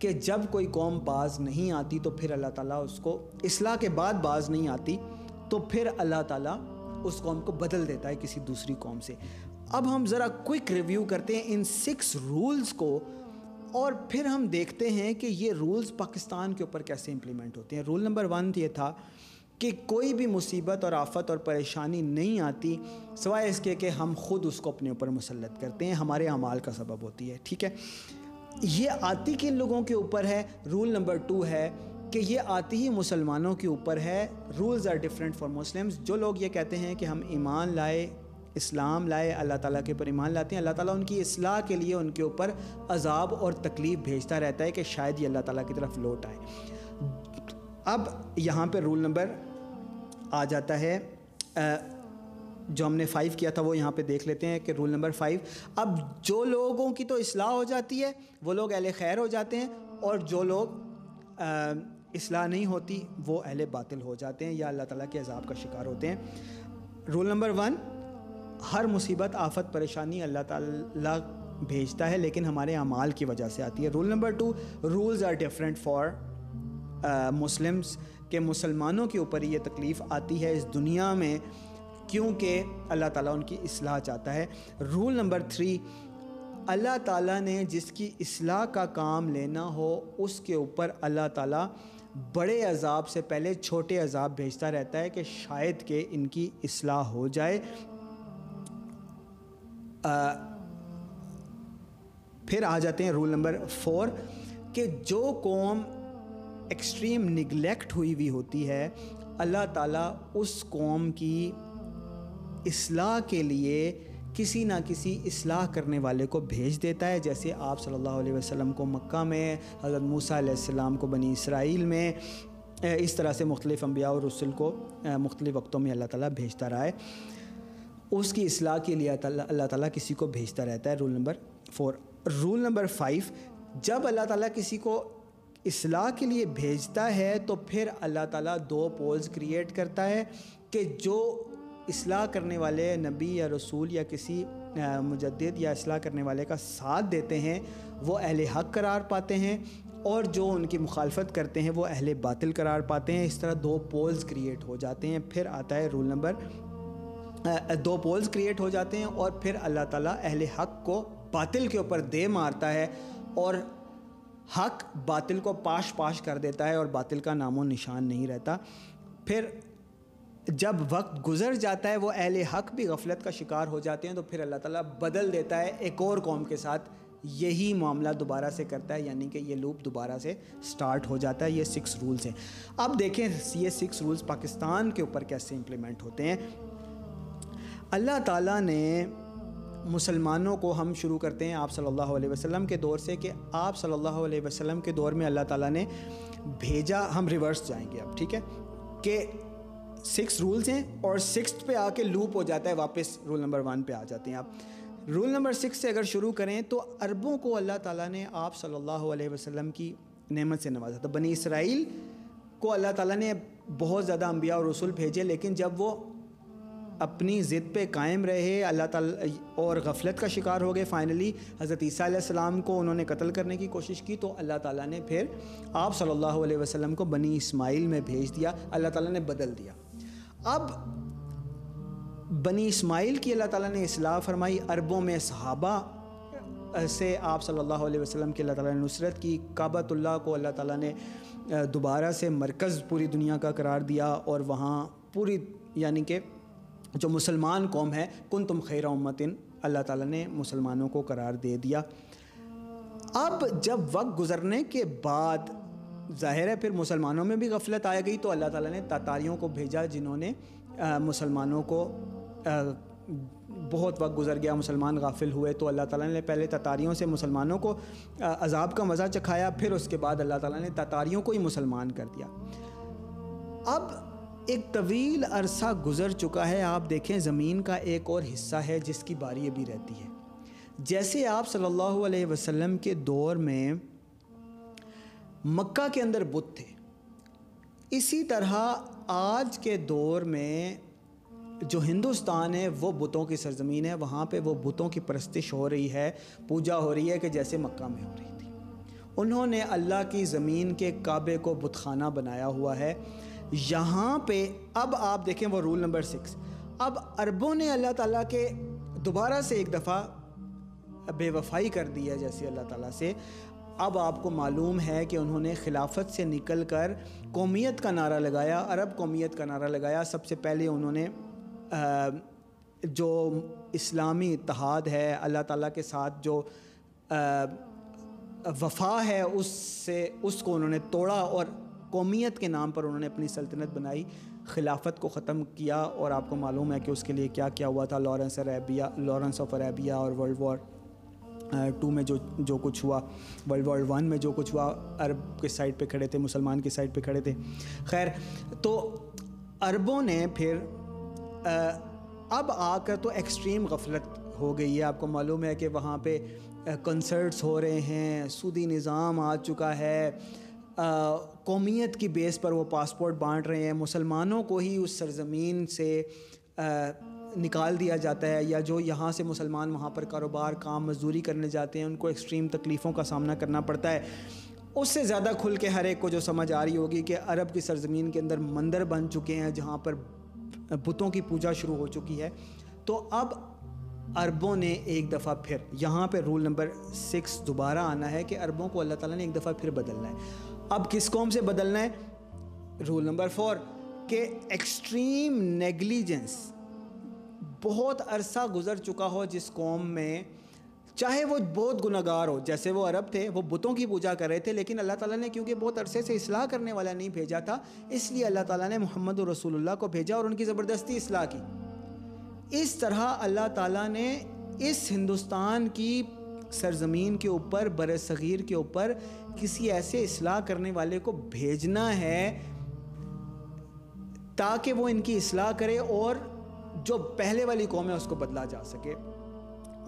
कि जब कोई कौम बाज नहीं आती तो फिर अल्लाह ताला उसको इसलाह के बाद बाज नहीं आती तो फिर अल्लाह ताला उस कौम को बदल देता है किसी दूसरी कौम से। अब हम ज़रा क्विक रिव्यू करते हैं इन सिक्स रूल्स को और फिर हम देखते हैं कि ये रूल्स पाकिस्तान के ऊपर कैसे इम्प्लीमेंट होते हैं। रूल नंबर वन ये था कि कोई भी मुसीबत और आफत और परेशानी नहीं आती सवाए इसके कि हम खुद उसको अपने ऊपर मुसलत करते हैं। हमारे अमाल का सबब होती है, ठीक है? ये आती किन लोगों के ऊपर है? रूल नंबर टू है कि ये आती ही मुसलमानों के ऊपर है। Rules are different for Muslims जो लोग ये कहते हैं कि हम ईमान लाए, इस्लाम लाए, अल्लाह ताला के ऊपर ईमान लाते हैं, अल्लाह ताला उनकी असलाह के लिए उनके ऊपर अजाब और तकलीफ़ भेजता रहता है कि शायद ये अल्लाह ताला की तरफ़ लौट आए। अब यहाँ पे रूल नंबर आ जाता है। जो हमने फ़ाइव किया था वो यहाँ पे देख लेते हैं कि रूल नंबर फ़ाइव अब जो लोगों की तो असलाह हो जाती है, वो लोग अहल खैर हो जाते हैं और जो लोग असलाह नहीं होती, वो अहल बातिल हो जाते हैं या अल्लाह ताला के अजाब का शिकार होते हैं। रूल नंबर वन हर मुसीबत, आफत, परेशानी अल्लाह ताला भेजता है, लेकिन हमारे अमाल की वजह से आती है। Rule number two rules are different for Muslims के मुसलमानों के ऊपर ये तकलीफ़ आती है इस दुनिया में क्योंकि अल्लाह ताला उनकी असलाह चाहता है। रूल नंबर थ्री अल्लाह ताला ने जिसकी असलाह का काम लेना हो उसके ऊपर अल्लाह ताला बड़े अजाब से पहले छोटे अजाब भेजता रहता है कि शायद के इनकी असलाह हो जाए। आ, फिर आ जाते हैं रूल नंबर फोर कि जो कौम एक्सट्रीम निगलेक्ट हुई हुई होती है, अल्लाह ताला उस कौम की असलाह के लिए किसी ना किसी असलाह करने वाले को भेज देता है, जैसे आप सल्लल्लाहु अलैहि वसल्लम को मक्का में, हज़रत मूसा को बनी इसराइल में इस तरह से मुख्तलिफ़ अम्बिया और रसुल को मुख्तलिफ़ वक्तों में अल्लाह ताला भेजता रहा है। उसकी असलाह के लिए अल्लाह ताला किसी को भेजता रहता है, rule number four. Rule number five, जब अल्लाह ताला किसी को इसलाह के लिए भेजता है तो फिर अल्लाह ताला दो पोल्स क्रिएट करता है कि जो इसलाह करने वाले नबी या रसूल या किसी मुजद या असलाह करने वाले का साथ देते हैं, वो अहल हक करार पाते हैं और जो उनकी मुखालफत करते हैं, वो अहल बातिल करार पाते हैं। इस तरह दो पोल्स क्रिएट हो जाते हैं, फिर आता है रूल नंबर दो पोल्स क्रिएट हो जाते हैं और फिर अल्लाह ताला अहल हक को बातिल के ऊपर दे मारता है और हक बातिल को पाश पाश कर देता है और बातिल का नामो निशान नहीं रहता। फिर जब वक्त गुजर जाता है, वो अहल हक भी गफलत का शिकार हो जाते हैं तो फिर अल्लाह ताला बदल देता है एक और कौम के साथ। यही मामला दोबारा से करता है, यानी कि ये लूप दोबारा से स्टार्ट हो जाता है, ये सिक्स रूल्स हैं। अब देखें, ये सिक्स रूल्स पाकिस्तान के ऊपर कैसे इम्प्लीमेंट होते हैं। अल्लाह ताला ने मुसलमानों को हम शुरू करते हैं आप सल्लल्लाहु अलैहि वसल्लम के दौर से कि आप सल्लल्लाहु अलैहि वसल्लम के दौर में अल्लाह ताला ने भेजा, हम रिवर्स जाएँगे अब, ठीक है? कि सिक्स रूल्स हैं और सिक्स पे आके लूप हो जाता है, वापस रूल नंबर वन पे आ जाते हैं आप। रूल नंबर सिक्स से अगर शुरू करें तो अरबों को अल्लाह ताला ने आप सल्लल्लाहु अलैहि वसल्लम की नेमत से नवाजा। था बनी इसराइल को अल्लाह ताला ने बहुत ज़्यादा अम्बिया और रसूल भेजे, लेकिन जब वो अपनी ज़िद पे कायम रहे, अल्लाह ताला और गफलत का शिकार हो गए। फ़ाइनली हज़रत ईसा को उन्होंने कत्ल करने की कोशिश की तो अल्लाह ताला ने फिर आप सल्लल्लाहु अलैहि वसल्लम को बनी इस्माइल में भेज दिया, अल्लाह ताला ने बदल दिया। अब बनी इस्माइल की अल्लाह ताला ने इसलाह फरमाई, अरबों में सहाबा से आप सल्लल्लाहु अलैहि की अल्लाह ताला की, काबतुल्लाह को अल्लाह ताला ने दोबारा से मरकज़ पूरी दुनिया का करार दिया और वहाँ पूरी, यानी कि जो मुसलमान कौम है कुन तुम खैर उम्मतिन अल्लाह ताला ने मुसलमानों को करार दे दिया। अब जब वक्त गुज़रने के बाद ज़ाहिर है फिर मुसलमानों में भी गफलत आ गई तो अल्लाह ताला ने तातारियों को भेजा जिन्होंने मुसलमानों को आ, बहुत वक्त गुजर गया मुसलमान गाफिल हुए तो अल्लाह ताला ने पहले ततारियों से मुसलमानों को अजाब का मज़ा चखाया फिर उसके बाद अल्लाह ताला ने ततारियों को ही मुसलमान कर दिया। अब एक तवील अरसा गुज़र चुका है। आप देखें, ज़मीन का एक और हिस्सा है जिसकी बारी अभी रहती है। जैसे आप सल्लल्लाहु अलैहि वसल्लम के दौर में मक्का के अंदर बुत थे, इसी तरह आज के दौर में जो हिंदुस्तान है, वो बुतों की सरजमीन है। वहाँ पे वो बुतों की परस्तिश हो रही है, पूजा हो रही है कि जैसे मक्का में हो रही थी। उन्होंने अल्लाह की ज़मीन के काबे को बुतखाना बनाया हुआ है। यहाँ पे, अब आप देखें वो रूल नंबर सिक्स अब अरबों ने अल्लाह ताला के दोबारा से एक दफ़ा बेवफाई कर दी है जैसे अल्लाह ताला से। अब आपको मालूम है कि उन्होंने खिलाफत से निकल कर कौमियत का नारा लगाया, अरब कौमियत का नारा लगाया। सबसे पहले उन्होंने जो इस्लामी इतिहाद है, अल्लाह ताला के साथ जो वफा है, उससे, उसको उन्होंने तोड़ा और कौमियत के नाम पर उन्होंने अपनी सल्तनत बनाई, खिलाफत को ख़त्म किया और आपको मालूम है कि उसके लिए क्या क्या हुआ था, Lawrence Arabia, Lawrence of Arabia और वर्ल्ड वॉर टू में जो जो कुछ हुआ, वर्ल्ड वॉर वन में जो कुछ हुआ, अरब के साइड पे खड़े थे, मुसलमान के साइड पे खड़े थे। खैर तो अरबों ने फिर अब आकर तो एक्सट्रीम गफलत हो गई है। आपको मालूम है कि वहाँ पे कंसर्ट्स हो रहे हैं सूदी निज़ाम आ चुका है कौमियत की बेस पर वो पासपोर्ट बांट रहे हैं। मुसलमानों को ही उस सरजमीन से आ, निकाल दिया जाता है या जो यहाँ से मुसलमान वहाँ पर कारोबार काम मजदूरी करने जाते हैं उनको एक्सट्रीम तकलीफ़ों का सामना करना पड़ता है। उससे ज़्यादा खुल के हर एक को जो समझ आ रही होगी कि अरब की सरजमीन के अंदर मंदिर बन चुके हैं जहाँ पर बुतों की पूजा शुरू हो चुकी है। तो अब अरबों ने एक दफ़ा फिर यहाँ पे रूल नंबर सिक्स दोबारा आना है कि अरबों को अल्लाह ताला ने एक दफ़ा फिर बदलना है। अब किस कौम से बदलना है? रूल नंबर फोर के एक्सट्रीम नेगलिजेंस बहुत अरसा गुजर चुका हो जिस कौम में, चाहे वो बहुत गुनागार हो, जैसे वो अरब थे, वो बुतों की पूजा कर रहे थे, लेकिन अल्लाह ताला ने क्योंकि बहुत अरसे से इसलाह करने वाला नहीं भेजा था, इसलिए अल्लाह ताला ने मोहम्मद रसूलुल्लाह को भेजा और उनकी ज़बरदस्ती इसलाह की। इस तरह अल्लाह ताला ने इस हिंदुस्तान की सरजमीन के ऊपर बर सग़ीर के ऊपर किसी ऐसे इसलाह करने वाले को भेजना है ताकि वो इनकी इसलाह करे और जो पहले वाली कौम है उसको बदला जा सके।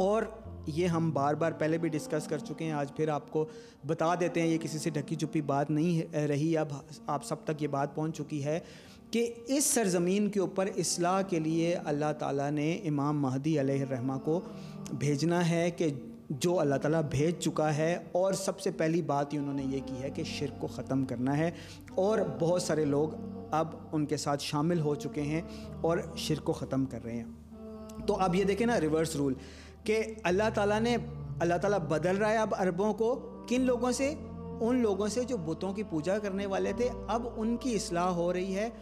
और ये हम बार बार पहले भी डिस्कस कर चुके हैं, आज फिर आपको बता देते हैं, ये किसी से ढकी चुपी बात नहीं रही। अब आप सब तक ये बात पहुँच चुकी है कि इस सरज़मीन के ऊपर इसलाह के लिए अल्लाह ताला ने इमाम महदी रहमा को भेजना है कि जो अल्लाह ताला भेज चुका है और सबसे पहली बात ही उन्होंने ये की है कि शिरक को ख़त्म करना है और बहुत सारे लोग अब उनके साथ शामिल हो चुके हैं और शिरक को ख़त्म कर रहे हैं। तो अब ये देखें ना रिवर्स रूल कि अल्लाह ताला ने, अल्लाह ताला बदल रहा है अब अरबों को। किन लोगों से? उन लोगों से जो बुतों की पूजा करने वाले थे। अब उनकी असलाह हो रही है।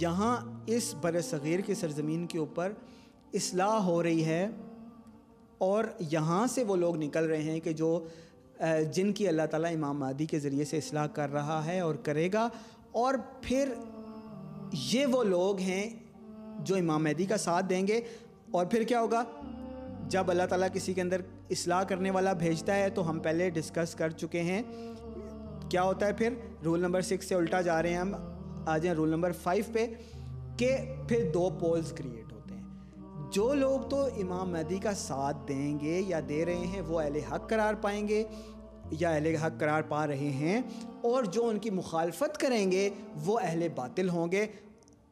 यहाँ इस बर सग़ीर की सरज़मीन के ऊपर असलाह हो रही है। और यहाँ से वो लोग निकल रहे हैं कि जो जिनकी अल्लाह ताला इमाम मादी के ज़रिए से असलाह कर रहा है और करेगा। और फिर ये वो लोग हैं जो इमाम महदी का साथ देंगे। और फिर क्या होगा? जब अल्लाह ताला किसी के अंदर इसलाह करने वाला भेजता है तो हम पहले डिस्कस कर चुके हैं। क्या होता है फिर? रूल नंबर सिक्स से उल्टा जा रहे हैं हम। आ जाए रूल नंबर फाइव पे, कि फिर दो पोल्स क्रिएट। जो लोग तो इमाम महदी का साथ देंगे या दे रहे हैं, वो अहल हक करार पाएँगे या अहल हक करार पा रहे हैं, और जो उनकी मुखालफत करेंगे, वो अहल बातिल होंगे।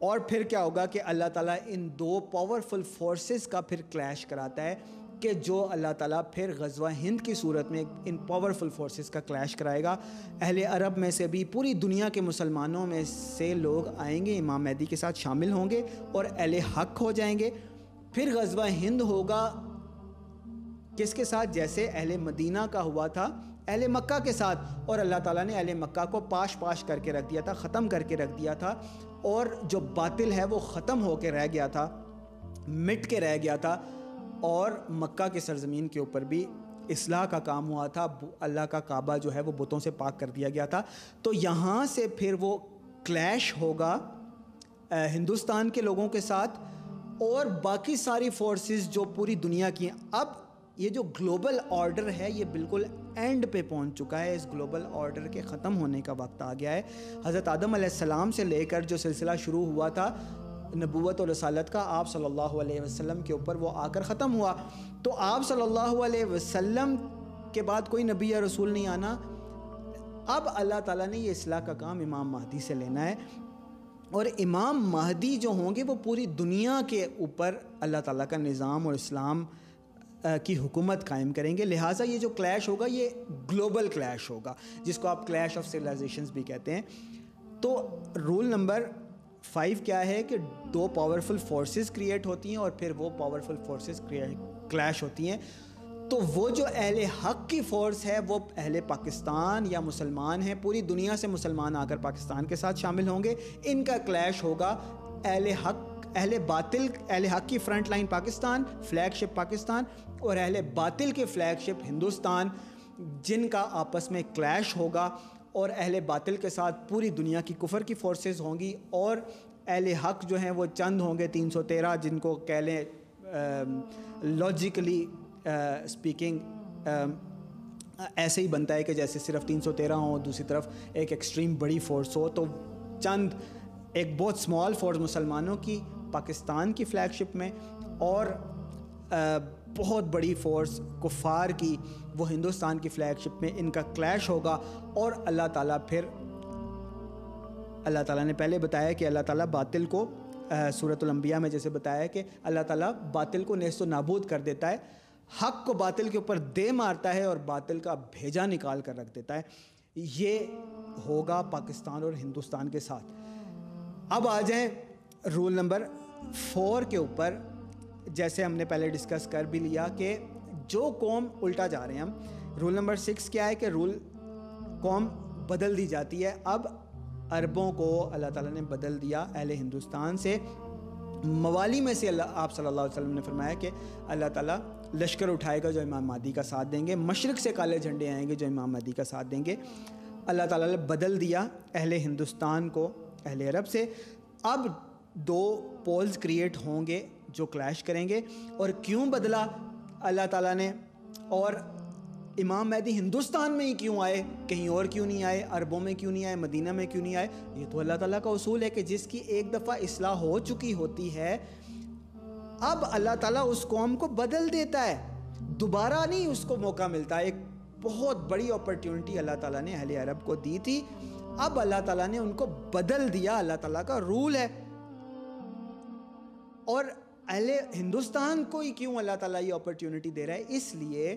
और फिर क्या होगा कि अल्लाह ताला इन दो पावरफुल फोर्सेस का फिर क्लैश कराता है कि जो अल्लाह ताला फिर गजवा हिंद की सूरत में इन पावरफुल फोर्सेस का क्लैश कराएगा। अहले अरब में से भी, पूरी दुनिया के मुसलमानों में से लोग आएँगे, इमाम महदी के साथ शामिल होंगे और अहले हक हो जाएँगे। फिर गजबा हिंद होगा। किसके साथ? जैसे अहले मदीना का हुआ था, अहले मक्का के साथ। और अल्लाह ताला ने अहले मक्का को पाश पाश करके रख दिया था, ख़त्म करके रख दिया था। और जो बातिल है, वो ख़त्म होकर रह गया था, मिट के रह गया था। और मक्का के सरज़मीन के ऊपर भी इसलाह का काम हुआ था। अल्लाह का काबा जो है, वो बुतों से पाक कर दिया गया था। तो यहाँ से फिर वो क्लैश होगा हिंदुस्तान के लोगों के साथ। और बाकी सारी फोर्सेस जो पूरी दुनिया की हैं, अब ये जो ग्लोबल ऑर्डर है, ये बिल्कुल एंड पे पहुँच चुका है। इस ग्लोबल ऑर्डर के ख़त्म होने का वक्त आ गया है। हज़रत आदम सलाम से लेकर जो सिलसिला शुरू हुआ था नबूत और रसालत का, आप सल्लल्लाहु अलैहि वसल्लम के ऊपर वो आकर ख़त्म हुआ। तो आप सल्लल्लाहु अलैहि वसल्लम के बाद कोई नबी या रसूल नहीं आना। अब अल्लाह ताला ने ये इसलाह का काम इमाम महदी से लेना है। और इमाम महदी जो होंगे, वो पूरी दुनिया के ऊपर अल्लाह ताला का निज़ाम और इस्लाम की हुकूमत कायम करेंगे। लिहाजा ये जो क्लैश होगा, ये ग्लोबल क्लैश होगा, जिसको आप क्लैश ऑफ़ सिविलाइजेशंस भी कहते हैं। तो रूल नंबर फाइव क्या है कि दो पावरफुल फोर्सेस क्रिएट होती हैं और फिर वो पावरफुल फोर्सेस क्लैश होती हैं। तो वो जो अहल हक की फ़ोर्स है, वो अहले पाकिस्तान या मुसलमान हैं, पूरी दुनिया से मुसलमान आकर पाकिस्तान के साथ शामिल होंगे। इनका क्लैश होगा अहले हक, अहल बातिल, अहले हक की front line Pakistan flagship Pakistan और अहले बातिल के फ्लैगशिप हिंदुस्तान, जिनका आपस में क्लैश होगा और अहले बातिल के साथ पूरी दुनिया की कुफर की फोर्सेस होंगी और अहले हक जो हैं, वो चंद होंगे 313 जिनको कह लें लॉजिकली स्पीकिंग ऐसे ही बनता है कि जैसे सिर्फ़ 313 हो, दूसरी तरफ़ एक एक्सट्रीम बड़ी फोर्स हो तो चंद, एक बहुत स्मॉल फोर्स मुसलमानों की, पाकिस्तान की फ्लैगशिप में, और बहुत बड़ी फ़ोर्स कुफ़ार की, वो हिंदुस्तान की फ्लैगशिप में इनका क्लैश होगा, और अल्लाह ताला फिर, अल्लाह ताला ने पहले बताया कि अल्लाह ताला बातिल को सूरत सूरतलम्बिया में जैसे बताया कि अल्लाह ताला बातिल को नेस्त नाबूद कर देता है हक को बातिल के ऊपर दे मारता है और बातिल का भेजा निकाल कर रख देता है। ये होगा पाकिस्तान और हिंदुस्तान के साथ। अब आ जाए रूल नंबर फोर के ऊपर। जैसे हमने पहले डिस्कस कर भी लिया कि जो कौम उल्टा जा रहे हैं हम रूल नंबर सिक्स क्या है कि रूल कौम बदल दी जाती है। अब अरबों को अल्लाह ताला ने बदल दिया अहले हिंदुस्तान से। मवाली में से आप सल्लल्लाहु अलैहि वसल्लम ने फरमाया कि अल्लाह ताला लश्कर उठाएगा जो इमाम मादी का साथ देंगे। मशरक़ से काले झंडे आएँगे जो इमाम मादी का साथ देंगे। अल्लाह ताला ने बदल दिया अहले हिंदुस्तान को, अहले अरब से। अब दो पोल्स क्रिएट होंगे जो क्लैश करेंगे। और क्यों बदला? अल्लाह ताला ने। और इमाम महदी हिंदुस्तान में ही क्यों आए? कहीं और क्यों नहीं आए? अरबों में क्यों नहीं आए? मदीना में क्यों नहीं आए? ये तो अल्लाह ताला का उसूल है कि जिसकी एक दफ़ा इसलाह हो चुकी होती है अब अल्लाह ताला उस कौम को बदल देता है। दोबारा नहीं उसको मौका मिलता। एक बहुत बड़ी अपॉर्चुनिटी अल्लाह ताला ने अहले अरब को दी थी। अब अल्लाह ताला ने उनको बदल दिया। अल्लाह ताला का रूल है। और अहले हिंदुस्तान को ही क्यों अल्लाह ताला ये अपॉर्चुनिटी दे रहा है? इसलिए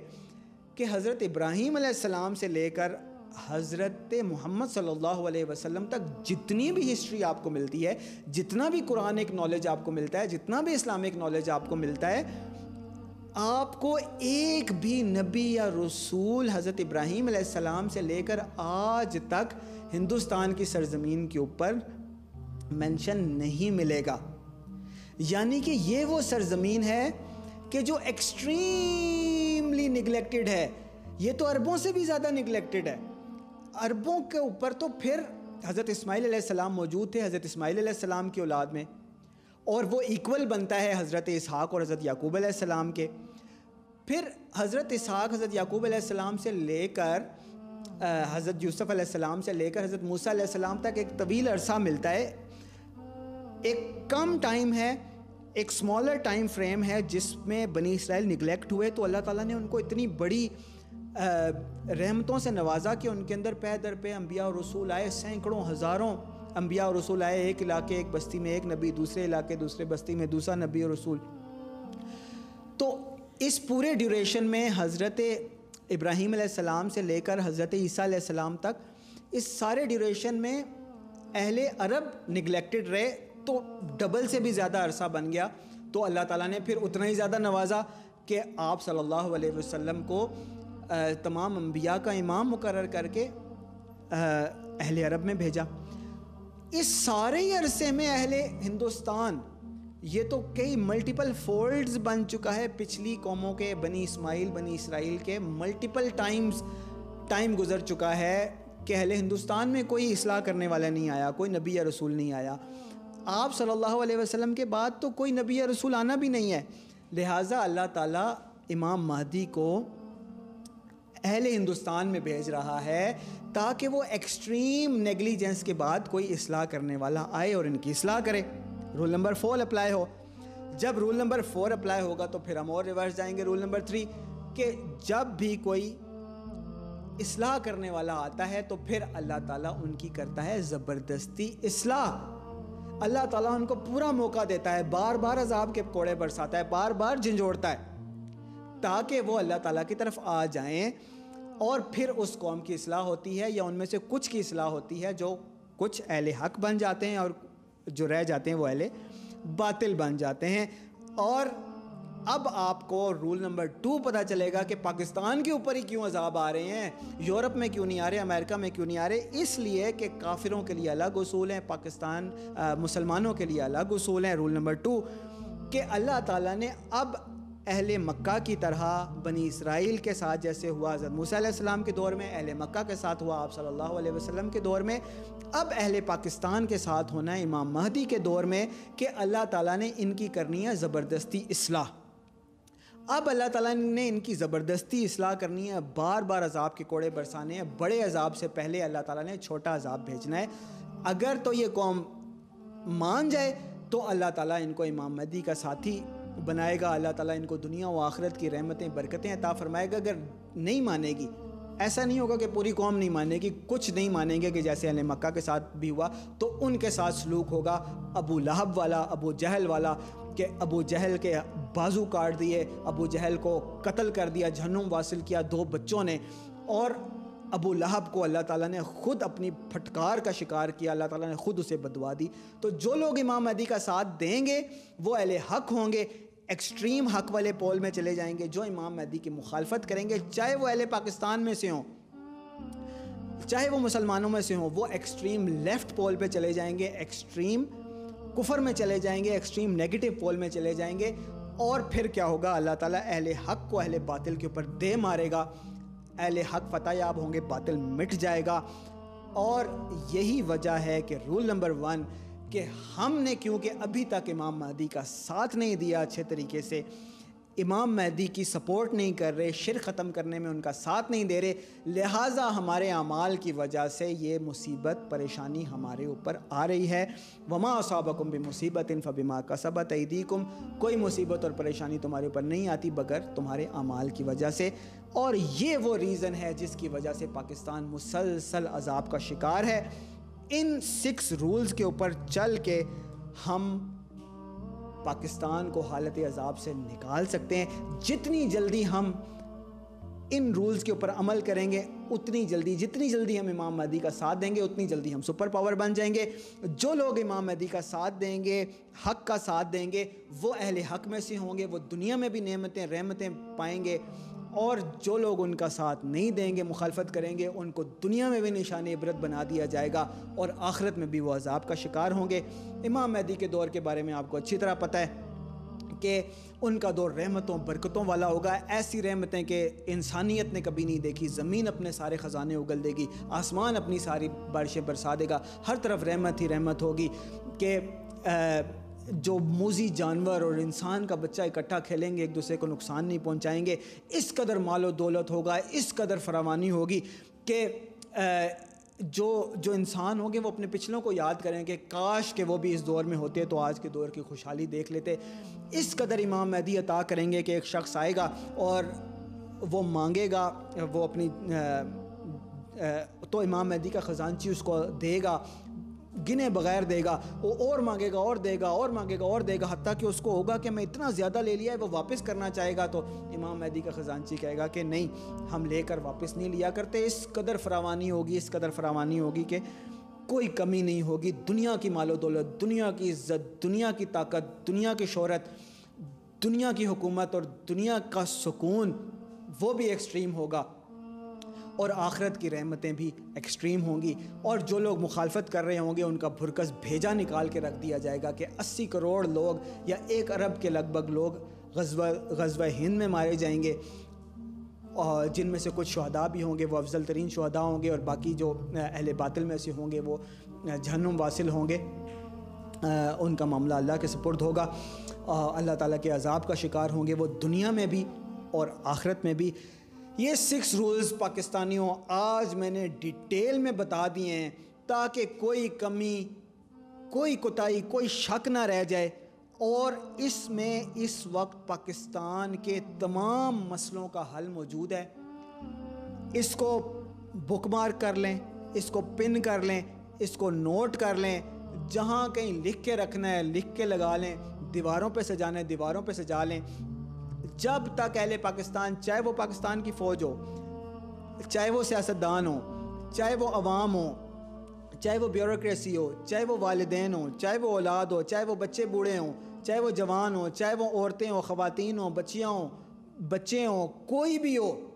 कि हज़रत इब्राहीम सलाम से लेकर हज़रत मोहम्मद सल्लल्लाहु अलैहि वसल्लम तक जितनी भी हिस्ट्री आपको मिलती है, जितना भी कुरान एक नॉलेज आपको मिलता है, जितना भी इस्लामिक नॉलेज आपको मिलता है, आपको एक भी नबी या रसूल हज़रत इब्राहीम सलाम से लेकर आज तक हिंदुस्तान की सरजमीन के ऊपर मेंशन नहीं मिलेगा। यानी कि ये वो सरजमीन है कि जो एक्सट्रीमली निगलेक्टेड है। ये तो अरबों से भी ज़्यादा निगलेक्टेड है। अरबों के ऊपर तो फिर हज़रत इसमाईल सलाम मौजूद थे, हज़रत इसमाईल सलाम की औलाद में। और वो इक्वल बनता है हज़रत इसहाक और हज़रत याकूब सलाम के। फिर हज़रत इसहाक, हज़रत याकूब सलाम से लेकर हज़रत यूसुफ़ सलाम से लेकर हज़रत मूसा सलाम तक एक तवील अरसा मिलता है। एक कम टाइम है, एक स्मॉलर टाइम फ्रेम है जिसमें बनी इसराइल निगलेक्ट हुए तो अल्लाह ताला ने उनको इतनी बड़ी रहमतों से नवाजा कि उनके अंदर पै दर पे अम्बिया और रसूल आए, सैकड़ों, हज़ारों अम्बिया और रसूल आए, एक इलाके, एक बस्ती में एक नबी, दूसरे इलाके, दूसरे बस्ती में दूसरा नबी और रसूल। तो इस पूरे ड्यूरेशन में हज़रत इब्राहीम सलाम से लेकर हज़रत ईसा सलाम तक, इस सारे ड्यूरेशन में अहले अरब निगलेक्टेड रहे तो डबल से भी ज़्यादा अरसा बन गया। तो अल्लाह ताला ने फिर उतना ही ज़्यादा नवाजा कि आप सल्लल्लाहु अलैहि वसल्लम को तमाम अम्बिया का इमाम मुकर करके अहल अरब में भेजा। इस सारे ही अरसे में अहले हिंदुस्तान, ये तो कई मल्टीपल फोल्ड्स बन चुका है। पिछली कौमों के, बनी इस्माइल, बनी इसराइल के मल्टीपल टाइम्स टाइम गुजर चुका है कि अहले हिंदुस्तान में कोई इसलाह करने वाला नहीं आया, कोई नबी या रसूल नहीं आया। आप सल्लल्लाहु अलैहि वसल्लम के बाद तो कोई नबी या रसूल आना भी नहीं है। लिहाजा अल्लाह ताला इमाम महदी को अहले हिंदुस्तान में भेज रहा है ताकि वो एक्सट्रीम नेगलिजेंस के बाद कोई असलाह करने वाला आए और इनकी असलाह करे। रूल नंबर फोर अप्लाई हो। जब रूल नंबर फोर अप्लाई होगा तो फिर हम और रिवर्स जाएँगे रूल नंबर थ्री कि जब भी कोई इसलाह करने वाला आता है तो फिर अल्लाह ताला उनकी करता है ज़बरदस्ती इसलाह। अल्लाह ताला उनको पूरा मौका देता है बार बार अजाब के कोड़े बरसाता है बार बार झंझोड़ता है। ताकि वो अल्लाह ताला की तरफ़ आ जाएँ और फिर उस कौम की असलाह होती है या उनमें से कुछ की असलाह होती है जो कुछ अहले हक बन जाते हैं और जो रह जाते हैं वो अहले बातिल बन जाते हैं। और अब आपको रूल नंबर टू पता चलेगा कि पाकिस्तान के ऊपर ही क्यों अजाब आ रहे हैं, यूरोप में क्यों नहीं आ रहे, अमेरिका में क्यों नहीं आ रहे? इसलिए कि काफिरों के लिए अलग उसूल हैं, पाकिस्तान मुसलमानों के लिए अलग उसूल हैं रूल नंबर टू कि अल्लाह ताला ने अब अहले मक्का की तरह बनी इसराइल के साथ जैसे हुआ हज़रत मूसा के दौर में, अहले मक्का के साथ हुआ आप सल्लल्लाहु अलैहि वसल्लम के दौर में। अब अहले पाकिस्तान के साथ होना है इमाम महदी के दौर में कि अल्लाह ताला ने इनकी करनी है ज़बरदस्ती असलाह अब अल्लाह ताला ने इनकी ज़बरदस्ती असलाह करनी है बार बार अजाब के कोड़े बरसाने हैं, बड़े अजाब से पहले अल्लाह ताला ने छोटा अजाब भेजना है। अगर तो ये कौम मान जाए तो अल्लाह ताला इनको इमाम महदी का साथी बनाएगा, अल्लाह ताला इनको दुनिया व आखरत की रहमतें, बरकतें अता फरमाएगा। अगर नहीं मानेगी, ऐसा नहीं होगा कि पूरी कौम नहीं मानेगी, कुछ नहीं मानेंगे कि जैसे अल मक्का के साथ भी हुआ तो उनके साथ सलूक होगा। अबू लहब वाला, अबू जहल वाला, कि अबू जहल के बाजू काट दिए, अबू जहल को कत्ल कर दिया जहनुम वासिल किया दो बच्चों ने। और अबू लहब को अल्लाह ताला ने ख़ुद अपनी फटकार का शिकार किया, अल्लाह ताला ने ख़ुद उसे बदवा दी। तो जो लोग इमाम महदी का साथ देंगे, वो अहले हक होंगे। एक्सट्रीम हक वाले पोल में चले जाएँगे जो इमाम महदी की मुखालफत करेंगे चाहे वो अहले पाकिस्तान में से हों चाहे वो मुसलमानों में से हों वो एक्सट्रीम लेफ़्ट पोल पे चले जाएँगे एक्सट्रीम कुफर में चले जाएँगे एक्सट्रीम नेगेटिव पोल में चले जाएँगे और फिर क्या होगा अल्लाह ताला अहले हक को अहले बातिल के ऊपर दे मारेगा अहले हक फतेहयाब होंगे बातिल मिट जाएगा और यही वजह है कि रूल नंबर वन कि हमने क्योंकि अभी तक इमाम महदी का साथ नहीं दिया अच्छे तरीके से, इमाम महदी की सपोर्ट नहीं कर रहे, शिर ख़त्म करने में उनका साथ नहीं दे रहे, लिहाजा हमारे अमाल की वजह से ये मुसीबत, परेशानी हमारे ऊपर आ रही है। वमा असाबकुम भी मुसीबत इन फ़बिमा का सबत ईदीकुम कोई मुसीबत और परेशानी तुम्हारे ऊपर नहीं आती बगैर तुम्हारे अमाल की वजह से। और ये वो रीज़न है जिसकी वजह से पाकिस्तान मुसलसल अजाब का शिकार है। इन सिक्स रूल्स के ऊपर चल के हम पाकिस्तान को हालत अजाब से निकाल सकते हैं। जितनी जल्दी हम इन रूल्स के ऊपर अमल करेंगे, उतनी जल्दी, जितनी जल्दी हम इमाम महदी का साथ देंगे, उतनी जल्दी हम सुपर पावर बन जाएँगे। जो लोग इमाम महदी का साथ देंगे, हक का साथ देंगे, वो अहले हक में से होंगे, वो दुनिया में भी नेमतें, रहमतें पाएँगे। और जो लोग उनका साथ नहीं देंगे, मुखालफत करेंगे, उनको दुनिया में भी निशान इबरत बना दिया जाएगा और आखिरत में भी वो अजाब का शिकार होंगे। इमाम महदी के दौर के बारे में आपको अच्छी तरह पता है कि उनका दौर रहमतों, बरकतों वाला होगा। ऐसी रहमतें कि इंसानियत ने कभी नहीं देखी। ज़मीन अपने सारे ख़जाने उगल देगी, आसमान अपनी सारी बारिशें बरसा देगा। हर तरफ़ रहमत ही रहमत होगी कि जो मूजी जानवर और इंसान का बच्चा इकट्ठा खेलेंगे एक दूसरे को नुकसान नहीं पहुंचाएँगे। इस कदर मालो दौलत होगा इस कदर फरावानी होगी कि जो जो इंसान होंगे वो अपने पिछलों को याद करें कि काश के वो भी इस दौर में होते तो आज के दौर की खुशहाली देख लेते। इस कदर इमाम मेहदी अता करेंगे कि एक शख्स आएगा और वो मांगेगा वो अपनी आ, आ, तो इमाम मेहदी का ख़जानची उसको देगा गिने बगैर देगा, वो और मांगेगा, और देगा, और मांगेगा, और देगा हती कि उसको होगा कि मैं इतना ज़्यादा ले लिया है, वो वापस करना चाहेगा? तो इमाम मेहदी का ख़जानची कहेगा कि नहीं, हम लेकर वापस नहीं लिया करते। इस कदर फरावानी होगी, इस कदर फरावानी होगी कि कोई कमी नहीं होगी। दुनिया की मालो दौलत, दुनिया की इज़्ज़त, दुनिया की ताकत, दुनिया की शहरत, दुनिया की हुकूमत और दुनिया का सुकून, वो भी एक्सट्रीम होगा। और आखरत की रहमतें भी एक्सट्रीम होंगी। और जो लोग मुखालफत कर रहे होंगे उनका भुरकस भेजा निकाल के रख दिया जाएगा कि 80 करोड़ लोग या एक अरब के लगभग लोग गजवा गजवा हिंद में मारे जाएँगे। और जिनमें से कुछ शहदा भी होंगे वो अफजल तरीन शहदा होंगे और बाकी जो अहल बातिल में से होंगे वो जहनुम वासिल होंगे। आ, उनका मामला अल्लाह के सपुर्द होगा। अल्लाह ताला के अजाब का शिकार होंगे वो दुनिया में भी और आखरत में भी। ये सिक्स रूल्स पाकिस्तानियों, आज मैंने डिटेल में बता दिए हैं ताकि कोई कमी, कोई कोताही, कोई शक ना रह जाए। और इसमें इस वक्त पाकिस्तान के तमाम मसलों का हल मौजूद है। इसको बुकमार्क कर लें, इसको पिन कर लें, इसको नोट कर लें। जहाँ कहीं लिख के रखना है, लिख के लगा लें। दीवारों पे सजाना है, दीवारों पे सजा लें। जब तक अहले पाकिस्तान, चाहे वो पाकिस्तान की फ़ौज हो, चाहे वो सियासतदान हो, चाहे वो अवाम हो, चाहे वो ब्यूरोसी हो, चाहे वो वालदेन हो, चाहे वो औलाद हो, चाहे वो बच्चे बूढ़े हों, चाहे वो जवान हो, चाहे वो औरतें हों, ख़वातीन हों, बच्चियाँ हों, बच्चे हों, कोई भी हो,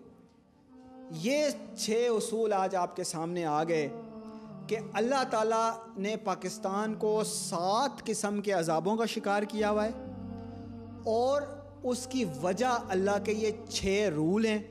ये छः असूल आज आपके सामने आ गए कि अल्लाह ताला ने पाकिस्तान को सात किस्म के अजाबों का शिकार किया हुआ है और उसकी वजह अल्लाह के ये छः रूल हैं।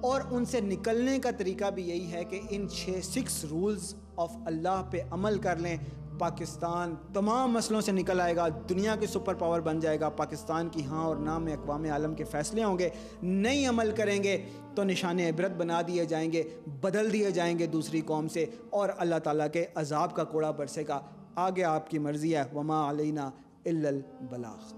और उनसे निकलने का तरीका भी यही है कि इन छः सिक्स रूल्स ऑफ़ अल्लाह पे अमल कर लें। पाकिस्तान तमाम मसलों से निकल आएगा, दुनिया की सुपर पावर बन जाएगा। पाकिस्तान की हाँ और ना में अकवाम आलम के फैसले होंगे। नहीं अमल करेंगे तो निशान इबरत बना दिए जाएँगे, बदल दिए जाएँगे दूसरी कौम से। और अल्लाह ताला के अजाब का कोड़ा बरसेगा। आगे आपकी मर्ज़ी है। वमा अलना बलाग।